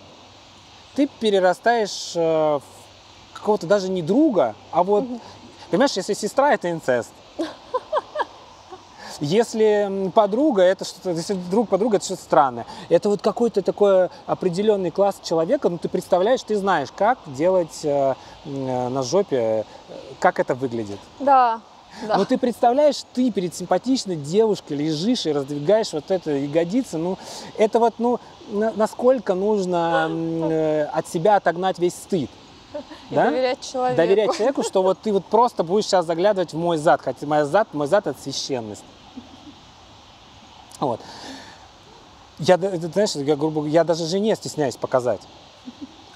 ты перерастаешь э, в какого-то даже не друга, а вот, понимаешь, если сестра, это инцест. Если подруга, это что-то, если друг подруга, это что-то странное. Это вот какой-то такой определенный класс человека, ну ты представляешь, ты знаешь, как делать э, э, на жопе, э, как это выглядит. Да, да. Но ты представляешь, ты перед симпатичной девушкой лежишь и раздвигаешь вот это ягодицы. Ну, это вот, ну, на- насколько нужно э, от себя отогнать весь стыд. И да? доверять человеку. Доверять человеку, что вот ты вот просто будешь сейчас заглядывать в мой зад, хотя мой зад, мой зад это священность. Вот. Я, да- знаешь, я, грубо, я даже жене стесняюсь показать.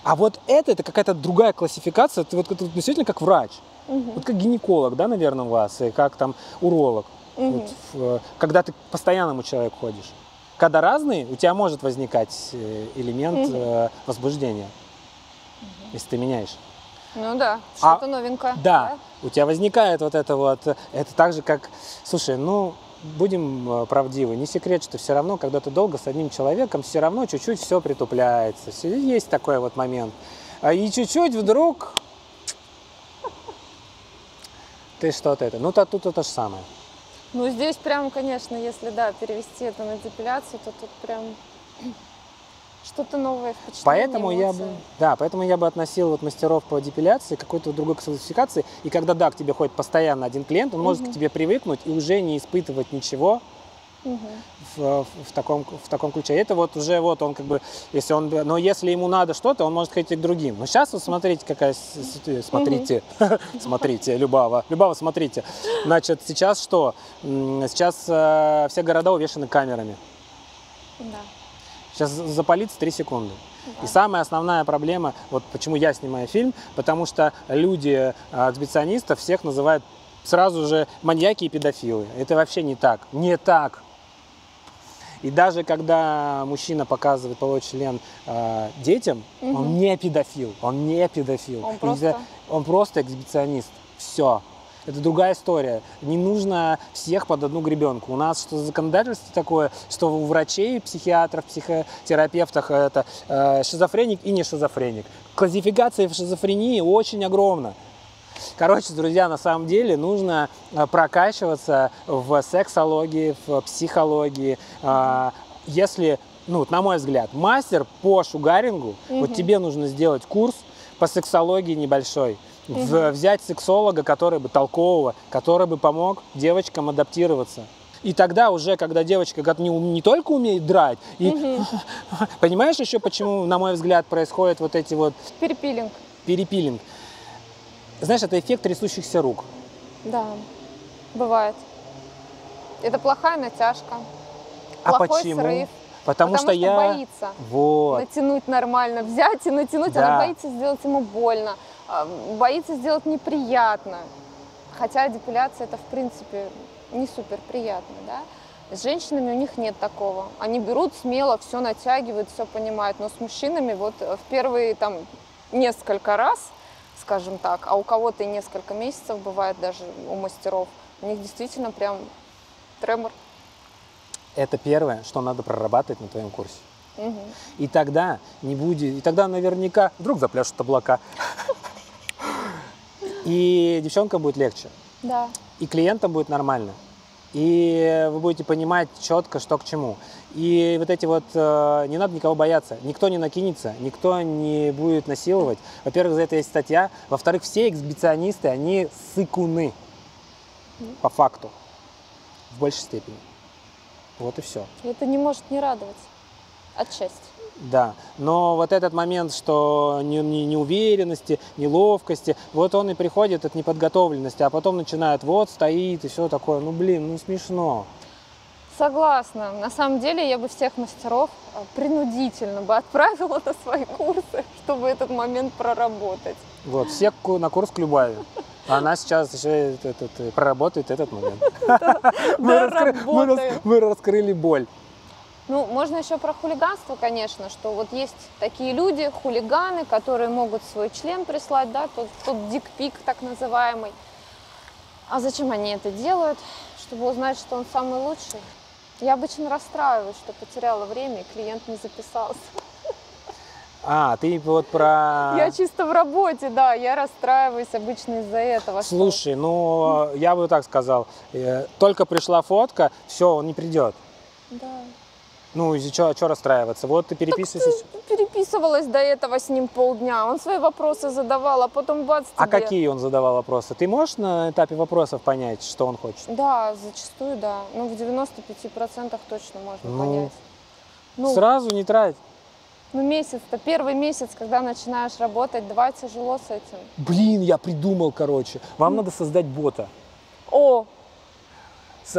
А вот это, это какая-то другая классификация, ты вот это вот действительно как врач. Мгм. Вот как гинеколог, да, наверное, у вас, и как там уролог. Мгм. Вот, в- когда ты к постоянному человеку ходишь. Когда разные, у тебя может возникать э, элемент Мгм. э, возбуждения, если ты меняешь. Ну да, А- что-то новенькое. Да, у тебя возникает вот это вот, э, это так же, как, слушай, ну, будем э, правдивы, не секрет, что все равно, когда ты долго с одним человеком, все равно чуть-чуть все притупляется, есть такой вот момент. А И чуть-чуть вдруг ты что-то это, ну, то, тут то, то же самое. Ну здесь прям, конечно, если да, перевести это на депиляцию, то тут прям что-то новое впечатление. Поэтому я бы, эмоции. да, поэтому я бы относил вот мастеров по депиляции к какой-то другой классификации. И когда, да, к тебе ходит постоянно один клиент, он может Мгм. к тебе привыкнуть и уже не испытывать ничего Мгм. в, в таком, в таком ключе. Это вот уже вот он как бы, если он, но если ему надо что-то, он может ходить и к другим. Но сейчас вот смотрите, какая, с- с- смотрите, смотрите, Любава, Любава, смотрите. Значит, сейчас что? Сейчас э, все города увешаны камерами. Да. Сейчас запалиться 3 секунды. И самая основная проблема, вот почему я снимаю фильм, потому что люди, эксбиционистов, всех называют сразу же маньяки и педофилы. Это вообще не так. Не так. И даже когда мужчина показывает половой член э, детям, он Мгм. не педофил. Он не педофил. Он просто- он просто эксбиционист. Все. Это другая история. Не нужно всех под одну гребенку. У нас что законодательство такое, что у врачей, психиатров, психотерапевтов это э, шизофреник и не шизофреник. Классификация в шизофрении очень огромна. Короче, друзья, на самом деле нужно э, прокачиваться в сексологии, в психологии. А, Если, ну, вот на мой взгляд, мастер по шугарингу, вот Мгм. тебе нужно сделать курс по сексологии небольшой. В- взять сексолога, который бы толкового, который бы помог девочкам адаптироваться. И тогда уже, когда девочка не, не только умеет драть, и понимаешь еще, почему, на мой взгляд, происходят вот эти вот Перепилинг. перепилинг? Знаешь, это эффект трясущихся рук. Да, бывает. Это плохая натяжка, А плохой почему? срыв. Потому, что, я... боится Вот. натянуть нормально, взять и натянуть. Да. Она боится сделать ему больно, а, боится сделать неприятно. Хотя депиляция это в принципе не супер приятно, да. С женщинами у них нет такого. Они берут смело, все натягивают, все понимают. Но с мужчинами вот э, в первые там несколько раз, скажем так, а у кого-то и несколько месяцев бывает даже у мастеров, у них действительно прям тремор. Это первое, что надо прорабатывать на твоем курсе. Мгм. И тогда не будет, и тогда наверняка вдруг запляшут облака. И девчонкам будет легче, Да. и клиентам будет нормально. И вы будете понимать четко, что к чему. И вот эти вот, э, не надо никого бояться. Никто не накинется, никто не будет насиловать. Во-первых, за это есть статья. Во-вторых, все эксбиционисты, они сыкуны. По факту. В большей степени. Вот и все. Это не может не радовать. Отчасти. Да, но вот этот момент, что не- не- неуверенности, неловкости, вот он и приходит от неподготовленности, а потом начинает, вот стоит и все такое, ну блин, ну смешно. Согласна. На самом деле я бы всех мастеров а, принудительно бы отправила на свои курсы, чтобы этот момент проработать. Вот, все на курс к Любави. Она сейчас еще этот, этот, проработает этот момент. Мы раскрыли боль. Ну, можно еще про хулиганство, конечно, что вот есть такие люди, хулиганы, которые могут свой член прислать, да, тот, тот дикпик так называемый. А зачем они это делают? Чтобы узнать, что он самый лучший. Я обычно расстраиваюсь, что потеряла время, и клиент не записался. А, ты вот про... Я чисто в работе, да, я расстраиваюсь обычно из-за этого. что- Слушай, ну, я бы так сказал. э, Только пришла фотка, все, он не придет. Да. Ну, и что расстраиваться? Вот ты переписываешься. Переписывалась до этого с ним полдня, он свои вопросы задавал, а потом бац А тебе. какие он задавал вопросы? Ты можешь на этапе вопросов понять, что он хочет? Да, зачастую, да. Ну, в 95% точно можно Ну, понять. Ну, Сразу не трать. ну, месяц-то, первый месяц, когда начинаешь работать, два тяжело с этим. Блин, я придумал, короче. Вам надо создать бота. О,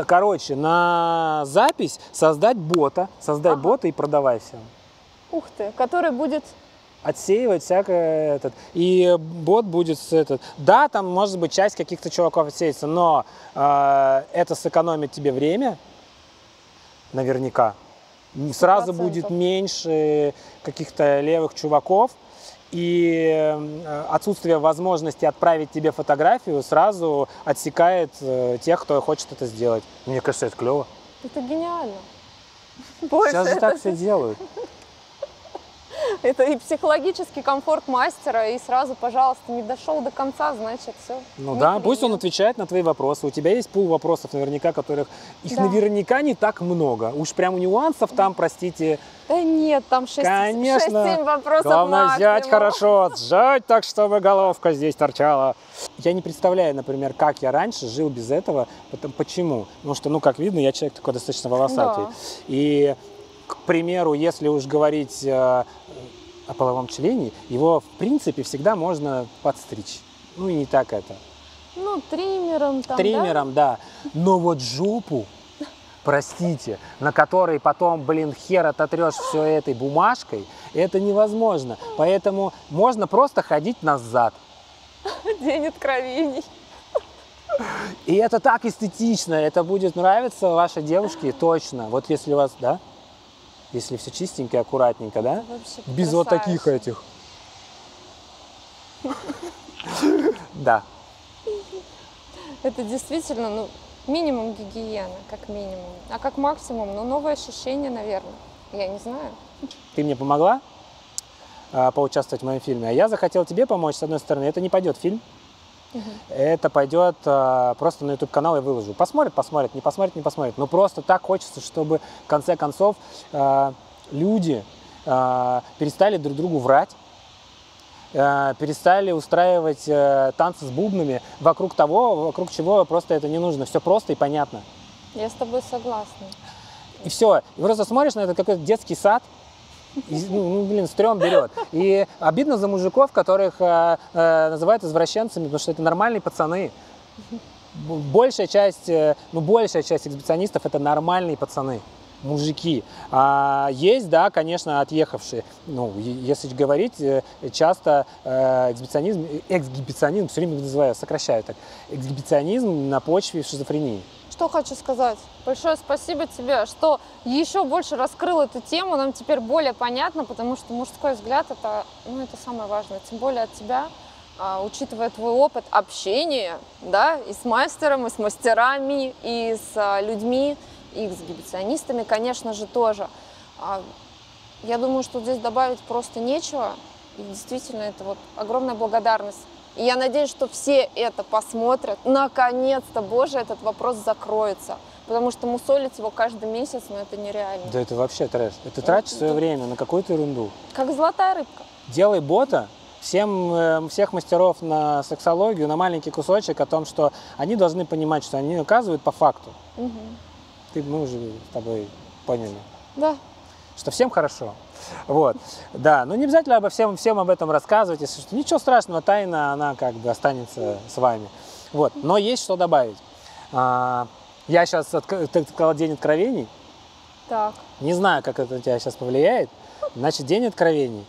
Короче, на запись создать бота, создай Ага. бота и продавай всем. ух ты, который будет... Отсеивать всякое этот. И бот будет этот. Да, там может быть часть каких-то чуваков отсеется, но э, это сэкономит тебе время, наверняка. М, Сразу будет меньше каких-то левых чуваков. И э, отсутствие возможности отправить тебе фотографию сразу отсекает э, тех, кто хочет это сделать. Мне кажется, это клево. Это гениально. Больше Сейчас же так все делают. это и психологический комфорт мастера, и сразу, пожалуйста, не дошел до конца, значит, все. Ну да, пусть он отвечает на твои вопросы. У тебя есть пул вопросов наверняка, которых их Да. наверняка не так много. Уж прям нюансов там, простите. Да нет, там 6-7 Конечно. вопросов Главное взять хорошо, сжать так, чтобы головка здесь торчала. Я не представляю, например, как я раньше жил без этого. Потом, почему? Потому что, ну, как видно, я человек такой достаточно волосатый. Да. И, к примеру, если уж говорить э, о половом члене, его, в принципе, всегда можно подстричь. Ну, и не так это. Ну, триммером там, да? Триммером, да. Но вот жопу, простите, на которой потом, блин, хер ототрешь все этой бумажкой, это невозможно. Поэтому можно просто ходить назад. День откровений. И это так эстетично, это будет нравиться вашей девушке точно. Вот если у вас, да? Если все чистенько и аккуратненько, да? Вообще Без вот таких этих. Да. Это действительно, ну, минимум гигиены, как минимум. А как максимум, ну, новые ощущения, наверное. Я не знаю. Ты мне помогла а, поучаствовать в моем фильме, а я захотел тебе помочь, с одной стороны. Это не пойдет в фильм, это пойдет а, просто на YouTube канал и выложу. Посмотрит, посмотрит, не посмотрит, не посмотрит. Но просто так хочется, чтобы в конце концов а, люди а, перестали друг другу врать, а, перестали устраивать а, танцы с бубнами вокруг того, вокруг чего просто это не нужно. Все просто и понятно. Я с тобой согласна. И все. И просто смотришь на это какой-то детский сад, и, ну, ну, блин, стрём берет. И обидно за мужиков, которых э, э, называют извращенцами, потому что это нормальные пацаны. Большая часть, э, ну, большая часть эксбиционистов это нормальные пацаны, мужики. А есть, да, конечно, отъехавшие. Ну, если говорить, э, часто э, эксгибиционизм, э, эксгибиционизм, все время называю, сокращаю так, эксгибиционизм на почве шизофрении. Что хочу сказать? Большое спасибо тебе, что еще больше раскрыл эту тему. Нам теперь более понятно, потому что мужской взгляд это, ну, это самое важное. Тем более от тебя, а, учитывая твой опыт общения, да, и с мастером, и с мастерами, и с а, людьми, и с эксгибиционистами, конечно же, тоже. А, я думаю, что здесь добавить просто нечего. И действительно, это вот огромная благодарность. И я надеюсь, что все это посмотрят. Наконец-то, боже, этот вопрос закроется. Потому что мусолить его каждый месяц, ну это нереально. Да это вообще трэш. Это тратишь свое время на какую-то ерунду. Как золотая рыбка. Делай бота, всем, э, всех мастеров на сексологию, на маленький кусочек о том, что они должны понимать, что они указывают по факту. Мгм. Ты, мы уже с тобой поняли, Да. Что всем хорошо. Вот, да, но не обязательно обо всем, всем об этом рассказывать, если что. Ничего страшного, тайна, она как бы останется с вами. Вот, но есть что добавить. А, Я сейчас, ты сказала, день откровений. Так. Не знаю, как это на тебя сейчас повлияет. Значит, день откровений.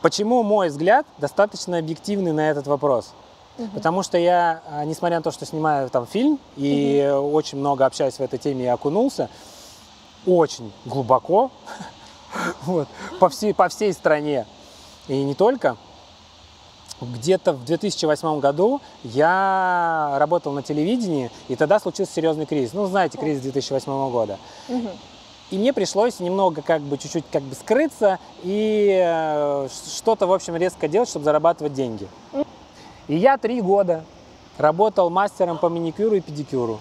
Почему мой взгляд достаточно объективный на этот вопрос? Угу. Потому что я, а, несмотря на то, что снимаю там фильм и угу. очень много общаюсь в этой теме и окунулся, очень глубоко вот, по, всей, по всей стране. И не только. Где-то в 2008 году я работал на телевидении, и тогда случился серьезный кризис. Ну, знаете, кризис 2008 года. Угу. И мне пришлось немного как бы чуть-чуть как бы скрыться и э, что-то, в общем, резко делать, чтобы зарабатывать деньги. И я три года работал мастером по маникюру и педикюру.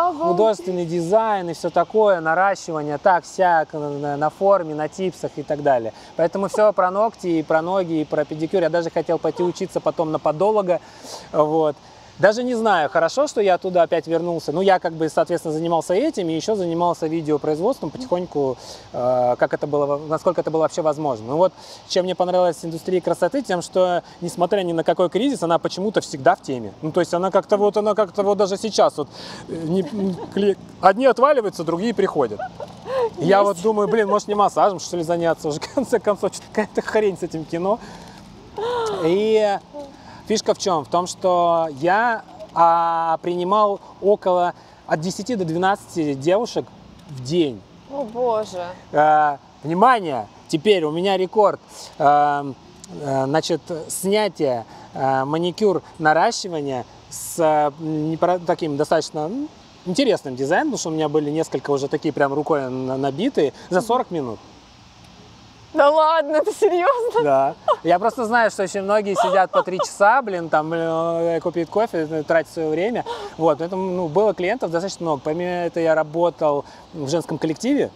Ага. Художественный дизайн и все такое, наращивание, так, сяк, на, на форме, на типсах и так далее. Поэтому все про ногти, и про ноги, и про педикюр. Я даже хотел пойти учиться потом на подолога. Вот. Даже не знаю, хорошо, что я оттуда опять вернулся. Ну, я как бы, соответственно, занимался этим и еще занимался видеопроизводством потихоньку, э, как это было, насколько это было вообще возможно. Ну вот, чем мне понравилась индустрия красоты, тем, что, несмотря ни на какой кризис, она почему-то всегда в теме. Ну, то есть она как-то вот, она как-то вот даже сейчас вот, э, не, одни отваливаются, другие приходят. Есть. Я вот думаю, блин, может не массажем, что ли, заняться уже, в конце концов, что-то какая-то хрень с этим кино. И Фишка в чем? В том, что я а, принимал около от 10 до 12 девушек в день. О боже. А, внимание! Теперь у меня рекорд. А, значит, снятие а, маникюр, наращивание с а, не, таким достаточно интересным дизайном, потому что у меня были несколько уже такие прям рукой набитые, за 40 минут. Да ладно, это серьезно? Да. Я просто знаю, что очень многие сидят по три часа, блин, там э, купить кофе, э, тратить свое время. Вот, поэтому ну, было клиентов достаточно много. Помимо этого я работал в женском коллективе,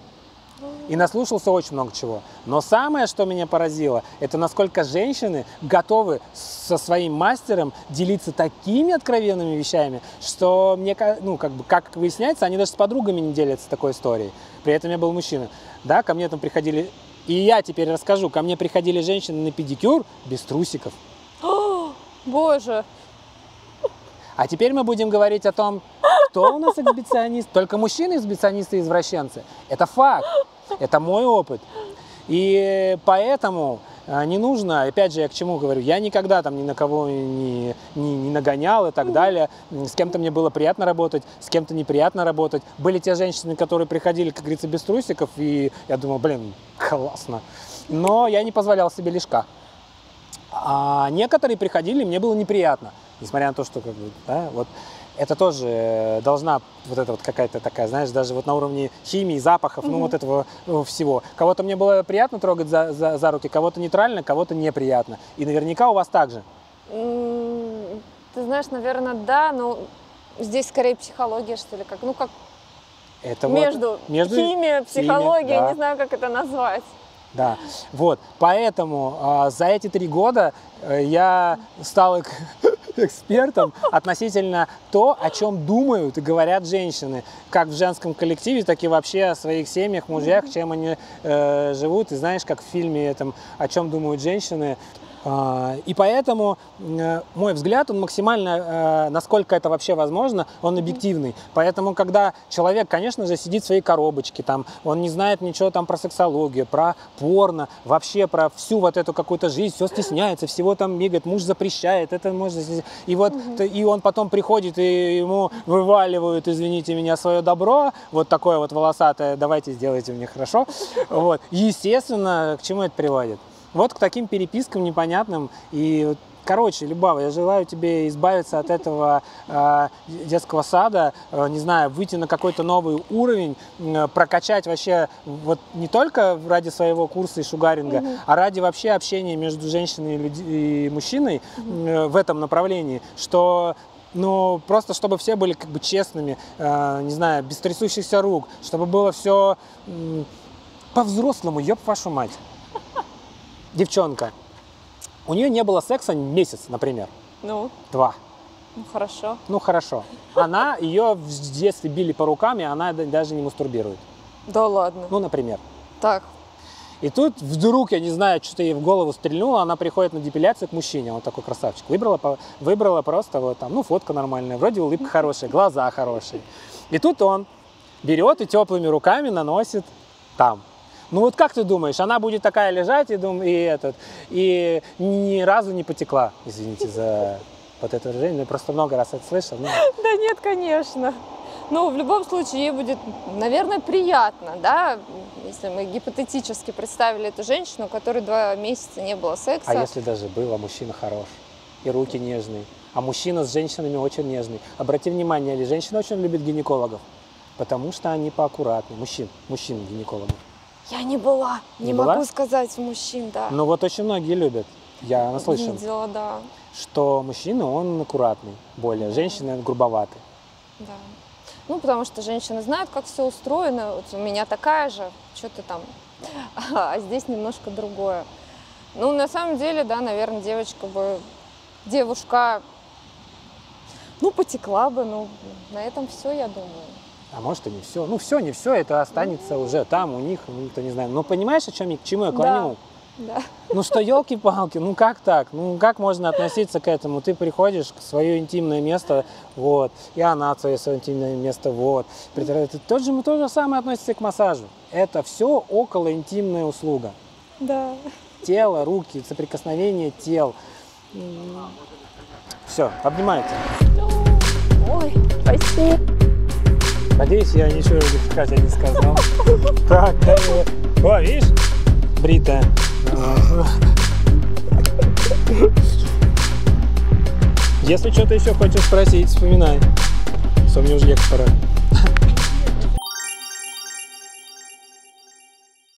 и наслушался очень много чего. Но самое, что меня поразило, это насколько женщины готовы со своим мастером делиться такими откровенными вещами, что мне, ну, как бы, как выясняется, они даже с подругами не делятся такой историей. При этом я был мужчина. Да, ко мне там приходили и я теперь расскажу, ко мне приходили женщины на педикюр без трусиков. О, боже! А теперь мы будем говорить о том, кто у нас эксбиционист. Только мужчины эксбиционисты и извращенцы. Это факт. Это мой опыт. И поэтому не нужно, опять же, я к чему говорю, я никогда там ни на кого не, не, не нагонял и так далее, с кем-то мне было приятно работать, с кем-то неприятно работать. Были те женщины, которые приходили, как говорится, без трусиков, и я думал, блин, классно. Но я не позволял себе лишка. А некоторые приходили, мне было неприятно, несмотря на то, что как бы, да, вот это тоже э, должна вот эта вот какая-то такая, знаешь, даже вот на уровне химии, запахов, mm-hmm. ну вот этого ну, всего. Кого-то мне было приятно трогать за, за, за руки, кого-то нейтрально, кого-то неприятно. И наверняка у вас так же. Mm, ты знаешь, наверное, да, но здесь скорее психология, что ли, как, ну как это между, вот, между химией, психологией, химия, да. не знаю, как это назвать. Да, вот, поэтому а, за эти три года э, я стал экспертом относительно то, о чем думают и говорят женщины, как в женском коллективе, так и вообще о своих семьях, мужьях, чем они э, живут. И знаешь, как в фильме этом, о чем думают женщины, и поэтому э, мой взгляд, он максимально, э, насколько это вообще возможно, он объективный. Поэтому, когда человек, конечно же, сидит в своей коробочке, там, он не знает ничего там про сексологию, про порно, вообще про всю вот эту какую-то жизнь, все стесняется, всего там мигает, муж запрещает, это можно... И вот, угу. и он потом приходит, и ему вываливают, извините меня, свое добро, вот такое вот волосатое, давайте сделайте мне хорошо. Вот. Естественно, к чему это приводит? Вот к таким перепискам непонятным. И Короче, Любава, я желаю тебе избавиться от этого э, детского сада, э, не знаю, выйти на какой-то новый уровень, э, прокачать вообще вот не только ради своего курса и шугаринга, угу. а ради вообще общения между женщиной и, люди, и мужчиной э, в этом направлении, что ну, просто чтобы все были как бы честными, э, не знаю, без трясущихся рук, чтобы было все э, по-взрослому, ёб вашу мать девчонка, у нее не было секса месяц, например. Ну? Два. Ну, хорошо. Ну, хорошо. Она, ее в детстве били по рукам, и она даже не мастурбирует. Да ладно? Ну, например. Так. И тут вдруг, я не знаю, что-то ей в голову стрельнуло, она приходит на депиляцию к мужчине, он такой красавчик. Выбрала, выбрала просто вот там, ну, фотка нормальная, вроде улыбка хорошая, глаза хорошие. И тут он берет и теплыми руками наносит там. Ну вот как ты думаешь, она будет такая лежать и, дум, и этот, и ни разу не потекла, извините за вот это выражение, но я просто много раз это слышал. Ну, Да нет, конечно. Ну, в любом случае, ей будет, наверное, приятно, да, если мы гипотетически представили эту женщину, у которой два месяца не было секса. а если даже был, а мужчина хорош, и руки нежные, а мужчина с женщинами очень нежный. Обрати внимание, ли женщина очень любит гинекологов, потому что они поаккуратнее, мужчин, мужчин гинекологов. Я не была, не, Не могу была? сказать мужчин, да. Но вот очень многие любят, я наслышан, Видела, да, что мужчина, он аккуратный более, женщины грубоваты. да. Ну, потому что женщины знают, как все устроено. Вот у меня такая же, что ты там, а здесь немножко другое. Ну, на самом деле, да, наверное, девочка бы, девушка, ну, потекла бы, ну, на этом все, я думаю. А может и не все. Ну все, не все, это останется уже там у них, ну, то не знаю. Но понимаешь, о чем я, к чему я Да. клоню? Да. Ну что, елки-палки, ну как так? Ну как можно относиться к этому? Ты приходишь в свое интимное место, вот, и она в свое, свое интимное место, вот. Тот же, то же самое относится к массажу. Это все около интимная услуга. Да. Тело, руки, соприкосновение тел. Все, обнимайте. Ой, спасибо. Надеюсь, я ничего Катя не сказал. Так, э, О, видишь? Бритая. Если что-то еще хочешь спросить, вспоминай. Что мне уже ехать пора.